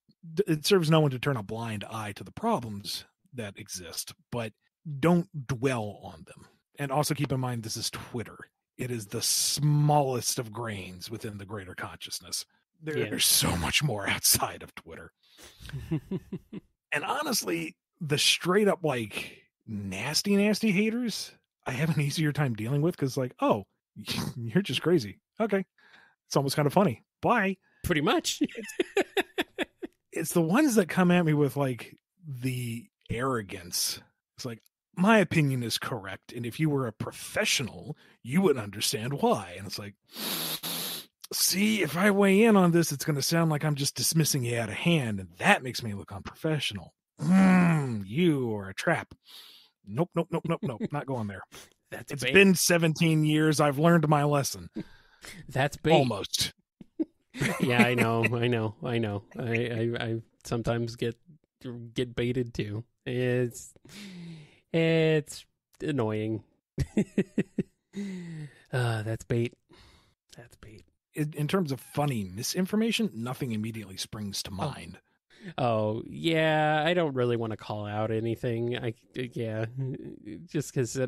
it serves no one to turn a blind eye to the problems that exist, but don't dwell on them. And also keep in mind this is Twitter. It is the smallest of grains within the greater consciousness. There- Yeah. There's so much more [laughs] outside of Twitter [laughs] and honestly, the straight up like nasty, nasty haters, I have an easier time dealing with because, like, oh, [laughs] you're just crazy. Okay. It's almost kind of funny. Bye. Pretty much. It's the ones that come at me with like the arrogance. It's like, my opinion is correct. And if you were a professional, you would understand why. And it's like, see, if I weigh in on this, it's going to sound like I'm just dismissing you out of hand. And that makes me look unprofessional. Mm, you are a trap. Nope, nope, nope, nope, nope. Not going there. [laughs] That's It's bait. been 17 years. I've learned my lesson. [laughs] That's bait. Almost. [laughs] yeah, I know, I know, I know. I, I, I sometimes get get baited too. It's it's annoying. uh, that's bait. That's bait. In, in terms of funny misinformation, nothing immediately springs to mind. Oh yeah, I don't really want to call out anything. I yeah, [laughs] just because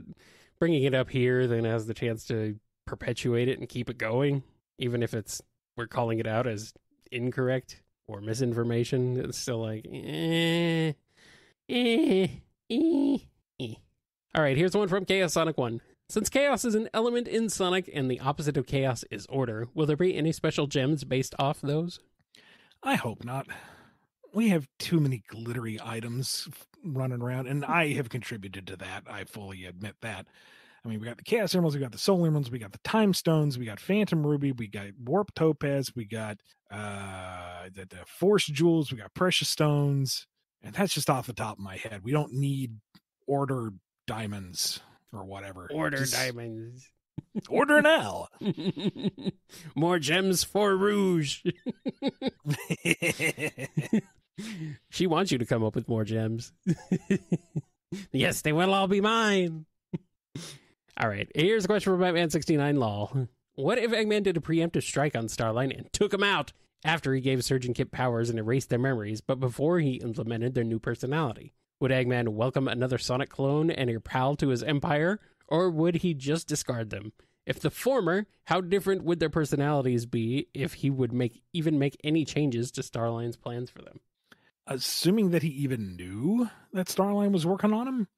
bringing it up here then has the chance to perpetuate it and keep it going, even if it's we're calling it out as incorrect or misinformation. It's still like eh, eh, eh, eh. All right, here's one from Chaos Sonic One. Since chaos is an element in Sonic and the opposite of chaos is order, will there be any special gems based off those? I hope not. We have too many glittery items running around, and I have contributed to that. I fully admit that. I mean, we got the Chaos Emeralds, we got the Soul Emeralds, we got the Time Stones, we got Phantom Ruby, we got Warp Topaz, we got uh the, the Force Jewels, we got Precious Stones, and that's just off the top of my head. We don't need Order Diamonds or whatever. Order Just diamonds. Order now. [laughs] More gems for Rouge. [laughs] she wants you to come up with more gems. [laughs] yes, they will all be mine. all right, here's a question from Batman69 Law. What if Eggman did a preemptive strike on Starline and took him out after he gave Surge and Kit powers and erased their memories, but before he implemented their new personality? Would Eggman welcome another Sonic clone and your pal to his empire, or would he just discard them? If the former, how different would their personalities be if he would make even make any changes to Starline's plans for them? assuming that he even knew that Starline was working on him,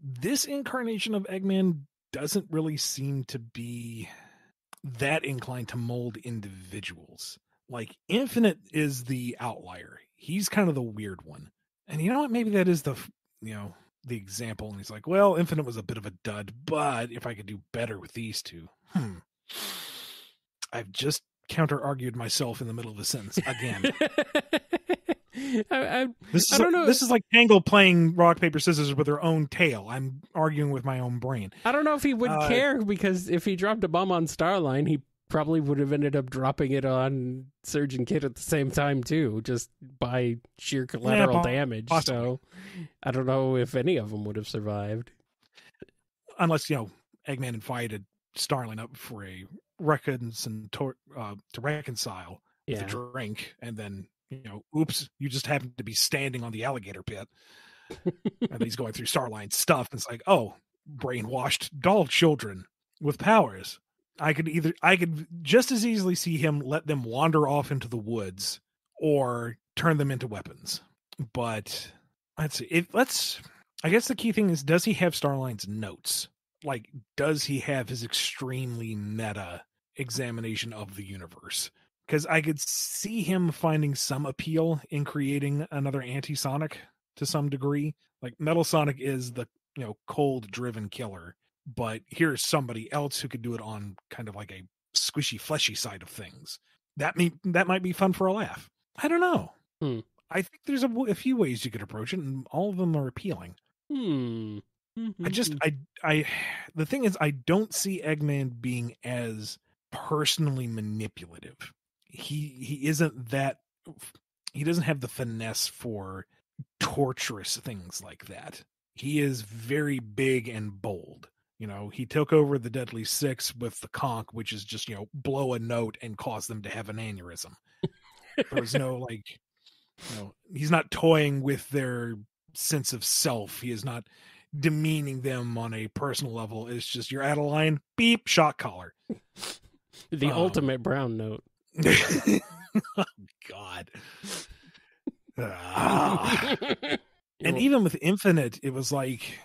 this incarnation of Eggman doesn't really seem to be that inclined to mold individuals. Like Infinite is the outlier. He's kind of the weird one. And you know what? Maybe that is the you know the example. And he's like, well, Infinite was a bit of a dud, but if I could do better with these two, hmm. I've just counter argued myself in the middle of a sentence again. [laughs] I, I, This I is don't like- know. This is like Tangle playing rock paper scissors with her own tail. I'm arguing with my own brain. I don't know if he would Uh, care because if he dropped a bomb on Starline, he probably would have ended up dropping it on Surge and Kit at the same time too, just by sheer collateral po- damage. possibly. So I don't know if any of them would have survived. Unless you know Eggman invited Starline up for a recons and to, uh, to reconcile with Yeah. a drink, and then you know, oops, you just happen to be standing on the alligator pit. [laughs] and he's going through Starline's stuff. And it's like, oh, brainwashed doll children with powers. I could either I could just as easily see him let them wander off into the woods or turn them into weapons. But let's see. If let's I guess the key thing is does he have Starline's notes? Like does he have his extremely meta examination of the universe? Because I could see him finding some appeal in creating another anti-Sonic to some degree. Like Metal Sonic is the you know cold driven killer but here's somebody else who could do it on kind of like a squishy fleshy side of things. That may that might be fun for a laugh. I don't know. Hmm. i think there's a, a few ways you could approach it and all of them are appealing. Hmm. i just i i [sighs] the thing is i don't see eggman being as personally manipulative. He he isn't that he doesn't have the finesse for torturous things like that. He is very big and bold you know, he took over the Deadly Six with the conch, which is just, you know, blow a note and cause them to have an aneurysm. There's no [laughs] like, you know, he's not toying with their sense of self. He is not demeaning them on a personal level. It's just you're at a line, beep, shot collar. the um, ultimate brown note. [laughs] oh God. Ah. [laughs] and even with Infinite, it was like,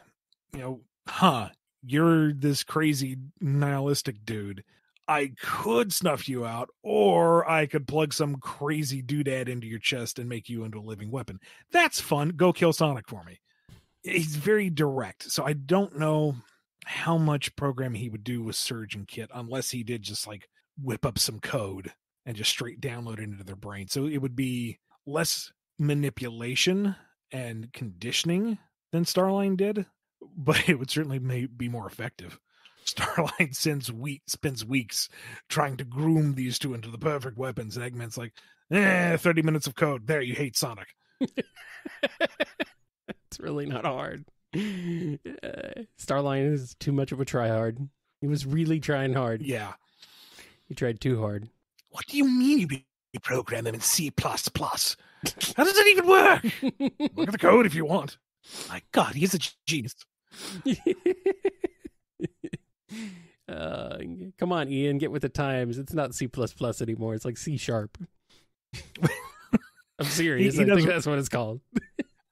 you know, huh, you're this crazy nihilistic dude. I could snuff you out, or I could plug some crazy doodad into your chest and make you into a living weapon. That's fun. Go kill Sonic for me. He's very direct, so I don't know how much programming he would do with Surge and Kit unless he did just like whip up some code and just straight download it into their brain. So it would be less manipulation and conditioning than Starline did, but it would certainly may be more effective. [laughs] Starline sends week spends weeks trying to groom these two into the perfect weapons, and Eggman's like, eh, 30 minutes of code. There, you hate Sonic. [laughs] it's really not hard. Uh, Starline is too much of a tryhard. He was really trying hard. Yeah. He tried too hard. What do you mean you be- program them in C plus plus? How does it even work? [laughs] Look at the code if you want. My God, he's a genius. [laughs] uh, come on, Ian, get with the times. It's not C plus plus anymore. It's like C sharp. I'm serious. He- he I think that's what it's called. [laughs]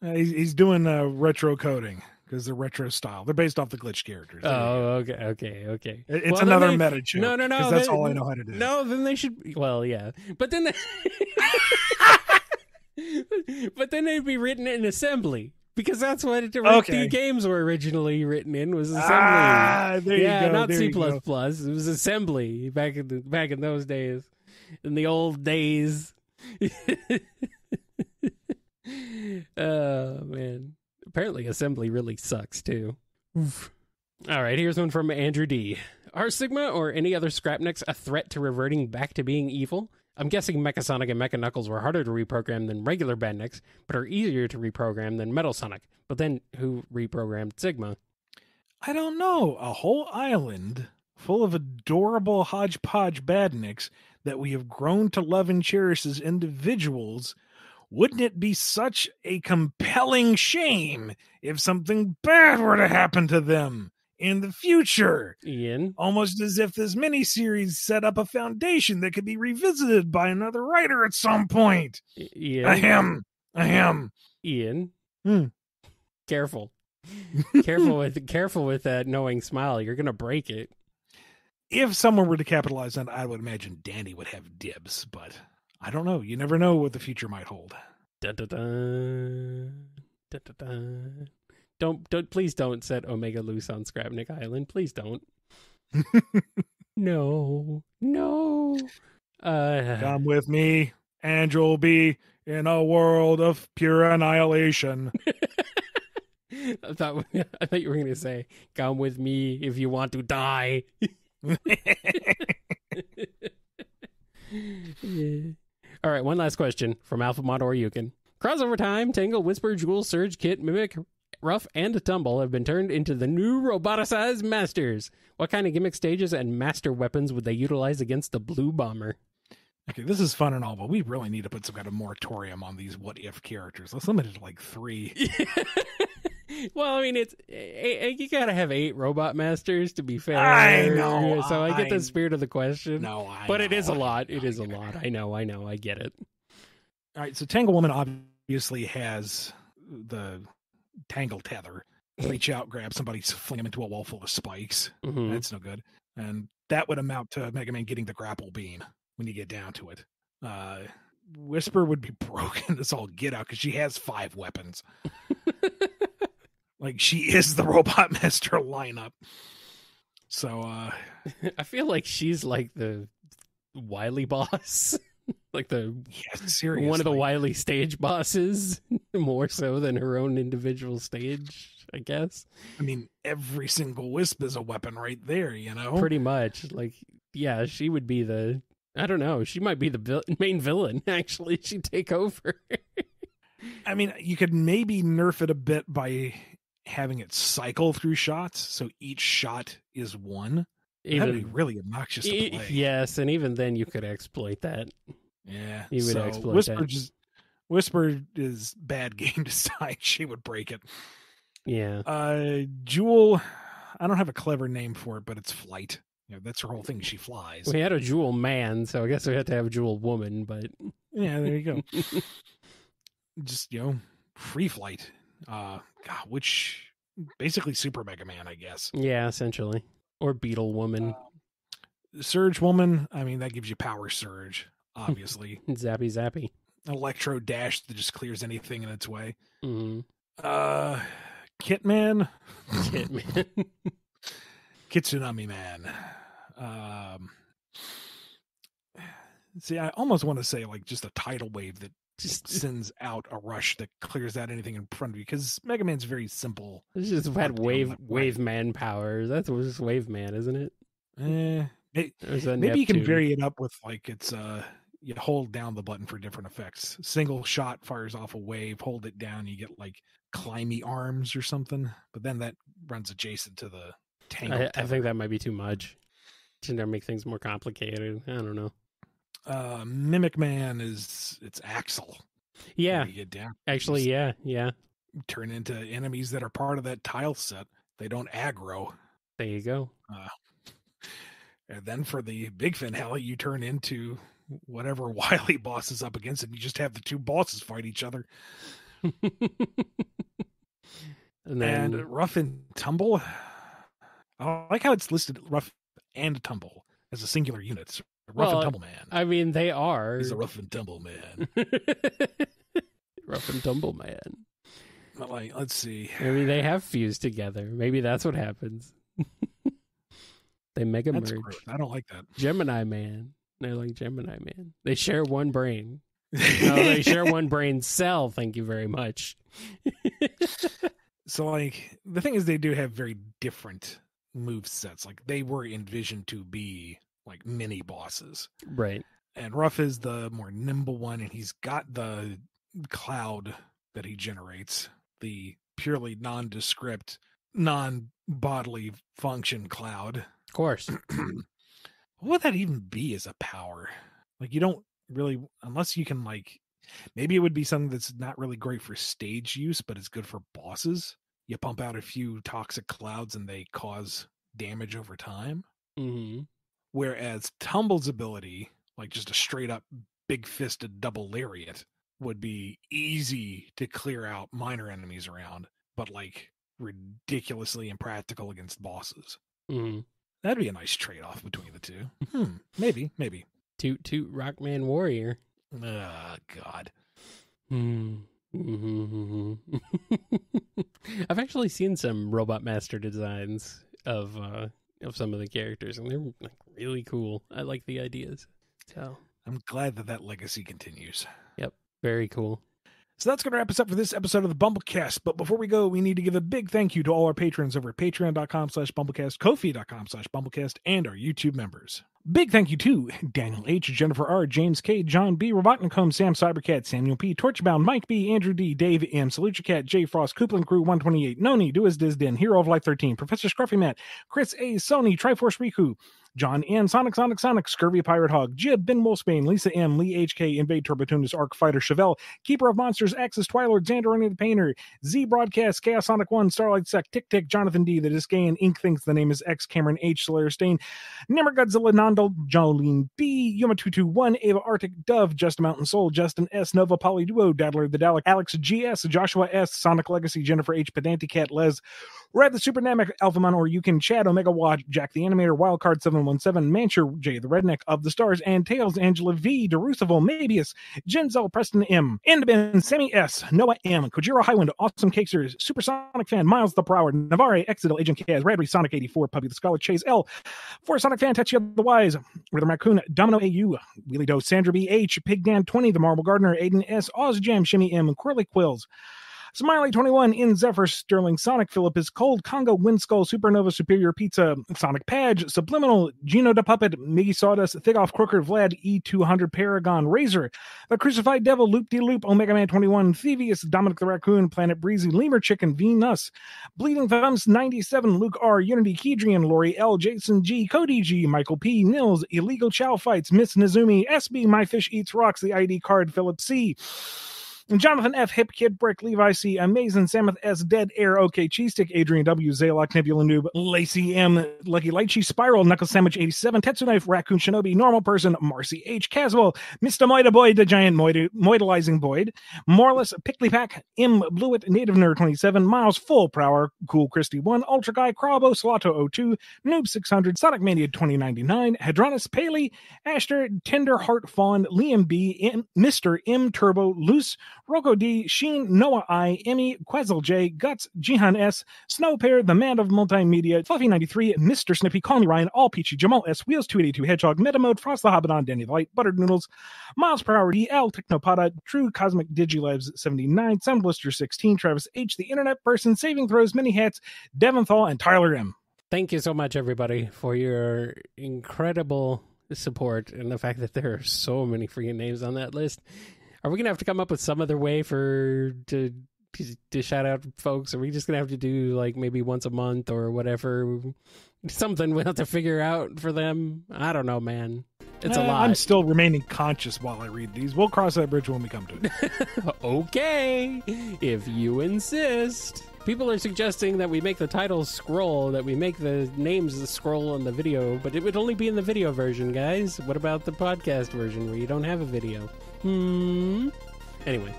Uh, he's, he's doing uh, retro coding because they're retro style. They're based off the glitch characters. There. Oh, okay, okay, okay. It- It's Well, another they- meta joke. No, no, no. That's then- all I know how to do. No, then they should. Well, yeah, but then, they, [laughs] but then they'd be written in assembly because that's what the Okay. games were originally written in was assembly. Ah, there yeah, you go. not there C plus It was assembly back in the back in those days, in the old days. [laughs] oh man! Apparently, assembly really sucks too. Oof. All right, here's one from Andrew D. Are Sigma or any other Scrapniks a threat to reverting back to being evil? I'm guessing Mechasonic and Mecha Knuckles were harder to reprogram than regular Badniks, but are easier to reprogram than Metal Sonic. But then, who reprogrammed Sigma? I don't know. A whole island full of adorable hodgepodge badniks that we have grown to love and cherish as individuals. Wouldn't it be such a compelling shame if something bad were to happen to them in the future? Ian? Almost as if this miniseries set up a foundation that could be revisited by another writer at some point. I- Ian? Ahem. Ahem. Ian? Hmm. Careful. [laughs] careful with careful with that knowing smile. You're gonna break it. if someone were to capitalize on it, I would imagine Danny would have dibs, but I don't know. You never know what the future might hold. Dun, dun, dun. Dun, dun, dun. Don't don't please don't set Omega loose on Scrapnik Island. Please don't. [laughs] No. No. Uh Come with me, and you'll be in a world of pure annihilation. [laughs] I thought [laughs] I thought you were gonna say, "Come with me if you want to die." All right, one last question from Alpha Mod or Yukon. Crossover Time, Tangle, Whisper, Jewel, Surge, Kit, Mimic, Rough, and Tumble have been turned into the new roboticized masters. What kind of gimmick stages and master weapons would they utilize against the Blue Bomber? Okay, this is fun and all, but we really need to put some kind of moratorium on these what if characters. Let's limit it to like three. [laughs] well, I mean, it's eh, eh, you gotta have eight robot masters to be fair. I know, So I get the spirit of the question. No, I but it know, is a I lot. It I is a lot. it. I know. I know. I get it. All right, so Tangle Woman obviously has the tangle tether. Reach out, grab somebody, fling them into a wall full of spikes. Mhm. That's no good. And that would amount to Mega Man getting the grapple beam when you get down to it. Uh, Whisper would be [laughs] broken as all get out because she has five weapons. [laughs] like she is the Robot [laughs] Master lineup. So uh I feel like she's like the Wily boss, [laughs] like the yeah, seriously. one of the Wily stage bosses, [laughs] more so than her own individual stage. I guess I mean, every single wisp is a weapon right there, you know? pretty much. Like, yeah, she would be the. I don't know. She might be the vil- main villain. [laughs] Actually, she'd take over. I mean, you could maybe nerf it a bit by having it cycle through shots, so each shot is one. That'd be even really obnoxious to e- yes, and even then, you could exploit that. Yeah. You would so exploit Whisper that. just Whisper is bad [laughs] game design. She would break it. Yeah, Uh Jewel, I don't have a clever name for it, but it's flight. You know, that's her whole thing. She flies. we had a jewel man, so I guess we had to have a jewel woman. But Yeah, there you go. [laughs] just you know, free flight. Uh God, which basically Super Mega Man, I guess. yeah, essentially, or beetle woman, Surge Woman, I mean that gives you power surge, obviously. [laughs] zappy zappy. Electro Dash that just clears anything in its way. Mm-hmm. Uh Kitman, [laughs] Hitman. Kitsunami Man. Um [sighs] See, I almost want to say like just a tidal wave that just sends out a rush that clears out anything in front of you because Mega Man's very simple. It's just had wave wave man powers. That's just wave man, isn't it? Eh, may- Or is maybe you can vary it up with like it's uh you hold down the button for different effects. Single shot fires off a wave, hold it down, you get like climby arms or something. But then that runs adjacent to the tangle. I, I think that might be too much. To make things more complicated. I don't know. Uh Mimic Man is it's Axl. Yeah, When you get down, actually, yeah, yeah. turn into enemies that are part of that tile set. They don't aggro. There you go. Uh, [laughs] And then for the big finale, you turn into whatever [laughs] wily boss is up against, and you just have the two bosses fight each other. [laughs] and then and rough and tumble. [sighs] I like how it's listed rough and tumble as a singular unit. So rough Well, and tumble man. I mean, they are He's a rough and tumble man. [laughs] rough and tumble man. But like, let's see. Maybe they have fused together. Maybe that's what happens. [laughs] they mega That's merge. gross. I don't like that. Gemini man. They're like Gemini man. They share one brain. [laughs] No, they share one brain cell. Thank you very much. so like the thing is they do have very different move sets. Like they were envisioned to be like mini bosses. right. and Rough is the more nimble one, and he's got the cloud that he generates, the purely nondescript, non bodily function cloud. Of course. [clears throat] what would that even be as a power? Like, you don't really, unless you can, like, maybe it would be something that's not really great for stage use, but it's good for bosses. You pump out a few toxic clouds and they cause damage over time. hmm Whereas Tumble's ability, like just a straight up big fisted double lariat, would be easy to clear out minor enemies around, but like ridiculously impractical against bosses. hmm That'd be a nice trade off between the two. Hmm, maybe, maybe. Toot toot Rockman Warrior. Oh, God. Hmm. Mhm. [laughs] I've actually seen some Robot Master designs of uh of some of the characters, and they're like really cool. I like the ideas. So I'm glad that that legacy continues. Yep, very cool. So that's going to wrap us up for this episode of the BumbleKast. But before we go, we need to give a big thank you to all our patrons over at patreon.com slash bumblekast, kofi.com slash bumblekast, and our YouTube members. Big thank you to Daniel H., Jennifer R., James K., John B., Robotnicombe, Sam Cybercat, Samuel P., Torchbound, Mike B., Andrew D., Dave M., Salucha Cat, J. Frost, Coupland Crew 128, Noni, Do As Dizdin, Hero of Life 13, Professor Scruffy Matt, Chris A., Sony, Triforce Riku, John N, Sonic, Sonic, Sonic, Scurvy Pirate Hog, Jib, Ben Wolfsbane, Lisa M, Lee HK, Invade Turbotunus, Arc Fighter, Chevelle, Keeper of Monsters, Axis, Twilord, Xander, Running the Painter, Z Broadcast, Chaos Sonic 1, Starlight Sec, Tick Tick, Jonathan D, The Disgayan, Ink thinks the name is X, Cameron H, Slayer Stain, Nimmer Godzilla, Nandal, Jolene B, Yuma221, Ava Arctic, Dove, Just a Mountain Soul, Justin S, Nova Poly Duo, Daddler, The Dalek, Alex GS, Joshua S, Sonic Legacy, Jennifer H, Pedanticat, Les, Red the Supernamic, Alphamon, or you can chat, Omega Watch, Jack the Animator, Wildcard 717, Mancher, Jay the Redneck of the Stars, and Tails, Angela V, DeRusseville, Mabius, Genzel, Preston M, Indabin, Sammy S, Noah M, Kojiro Highwind, Awesome Cakesters, Supersonic Fan, Miles the Prower, Navarre, Exidal, Agent Kaz, Radry, Sonic 84, Puppy the Scholar, Chase L, For Sonic Fan, Tetsuya the Wise, Rhythm Raccoon, Domino AU, Wheelie Doe, Sandra B H, Pig Dan 20, The Marble Gardener, Aiden S, Oz Jam, Shimmy M, Quirly Quills, Smiley 21 in Zephyr Sterling Sonic Philip is Cold. Congo Windskull Supernova Superior Pizza Sonic Padge Subliminal Gino the Puppet Miggy Sawdust Thick Off Crooker Vlad E200 Paragon Razor The Crucified Devil Loop De Loop Omega Man 21 Thievius Dominic the Raccoon Planet Breezy Lemur Chicken Venus Bleeding Thumbs 97 Luke R Unity Kedrian Lori L Jason G Cody G Michael P Nils Illegal Chow Fights Miss Nizumi SB My Fish Eats Rocks The ID Card Philip C Jonathan F. Hip Kid Brick Levi C. Amazing Samuth S. Dead Air OK Cheesestick Adrian W. Zaylock Nebula Noob Lacey M. Lucky Lychee Spiral Knuckle Sandwich 87 Tetsu Knife Raccoon Shinobi Normal Person Marcy H. Caswell Mr. Moida Boyd the Giant Moida, Moidalizing Boyd Morless Pickley Pack M. Blewett Native Nerd 27 Miles Full Prower Cool Christy 1 Ultra Guy Crabo Salato 02 Noob 600 Sonic Mania 2099 Hadronis Paley Ashter Tender Heart Fawn Liam B. M, Mr. M. Turbo Loose Rocco D, Sheen, Noah I, Emmy, Quezel J, Guts, Jihan S, Snow Pair, The Man of Multimedia, Fluffy93, Mr. Snippy, Call Me Ryan, All Peachy, Jamal S, Wheels 282, Hedgehog, Metamode, Frost the Hobbit Danny the Light, Buttered Noodles, Miles Per Hour D, L, Technopada, True Cosmic Digilevs 79, Sound Blister 16, Travis H, The Internet Person, Saving Throws, Mini Hats, Devonthal, and Tyler M. Thank you so much, everybody, for your incredible support and the fact that there are so many freaking names on that list. Are we gonna have to come up with some other way for to to shout out folks? Are we just gonna have to do like maybe once a month or whatever? Something we'll have to figure out for them. I don't know, man. It's a Uh, lot. I'm still remaining conscious while I read these. We'll cross that bridge when we come to it. [laughs] okay, if you insist. People are suggesting that we make the titles scroll, that we make the names scroll on the video, but it would only be in the video version, guys. What about the podcast version where you don't have a video? Hmm. Anyway,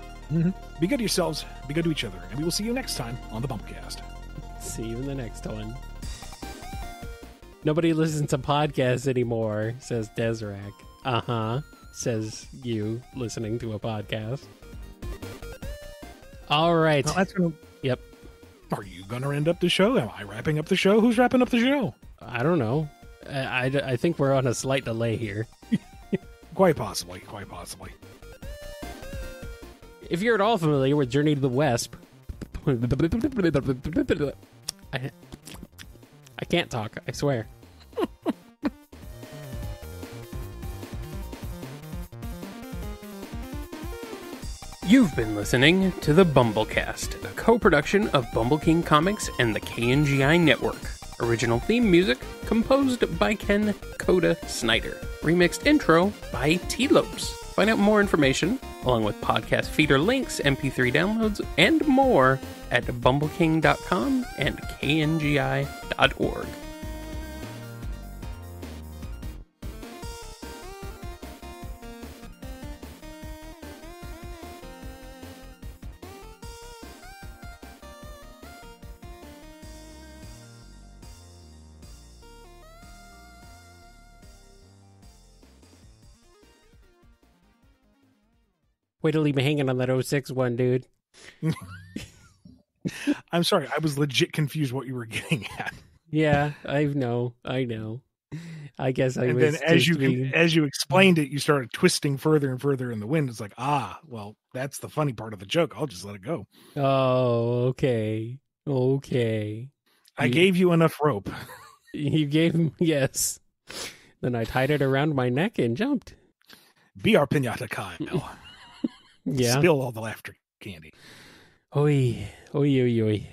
Be good to yourselves, be good to each other, and we will see you next time on the Bumpcast. see you in the next one. Nobody listens to podcasts anymore, says Desrak. Uh huh, says you listening to a podcast. All right. Well, that's gonna. Yep. Are you gonna end up the show? Am I wrapping up the show? Who's wrapping up the show? I don't know. I, I, I think we're on a slight delay here. [laughs] Quite possibly. Quite possibly. If you're at all familiar with Journey to the West, I, I can't talk, I swear. You've been listening to the BumbleKast, a co-production of BumbleKing Comics and the KNGI Network. Original theme music composed by Ken Coda Snyder. Remixed intro by Tee Lopes. Find out more information, along with podcast feeder links, MP3 downloads, and more at bumbleking.com and kngi.org. Way to leave me hanging on that 06 one, dude. [laughs] I'm sorry. I was legit confused what you were getting at. Yeah, I know. I know. I guess I and was then as you being- as you explained it, you started twisting further and further in the wind. It's like, ah, well, that's the funny part of the joke. I'll just let it go. Oh, okay. Okay. I You- gave you enough rope. [laughs] You gave him yes. Then I tied it around my neck and jumped. Be our pinata Kyle. Yeah. Spill all the laughter candy. Oi, oi, oi, oi.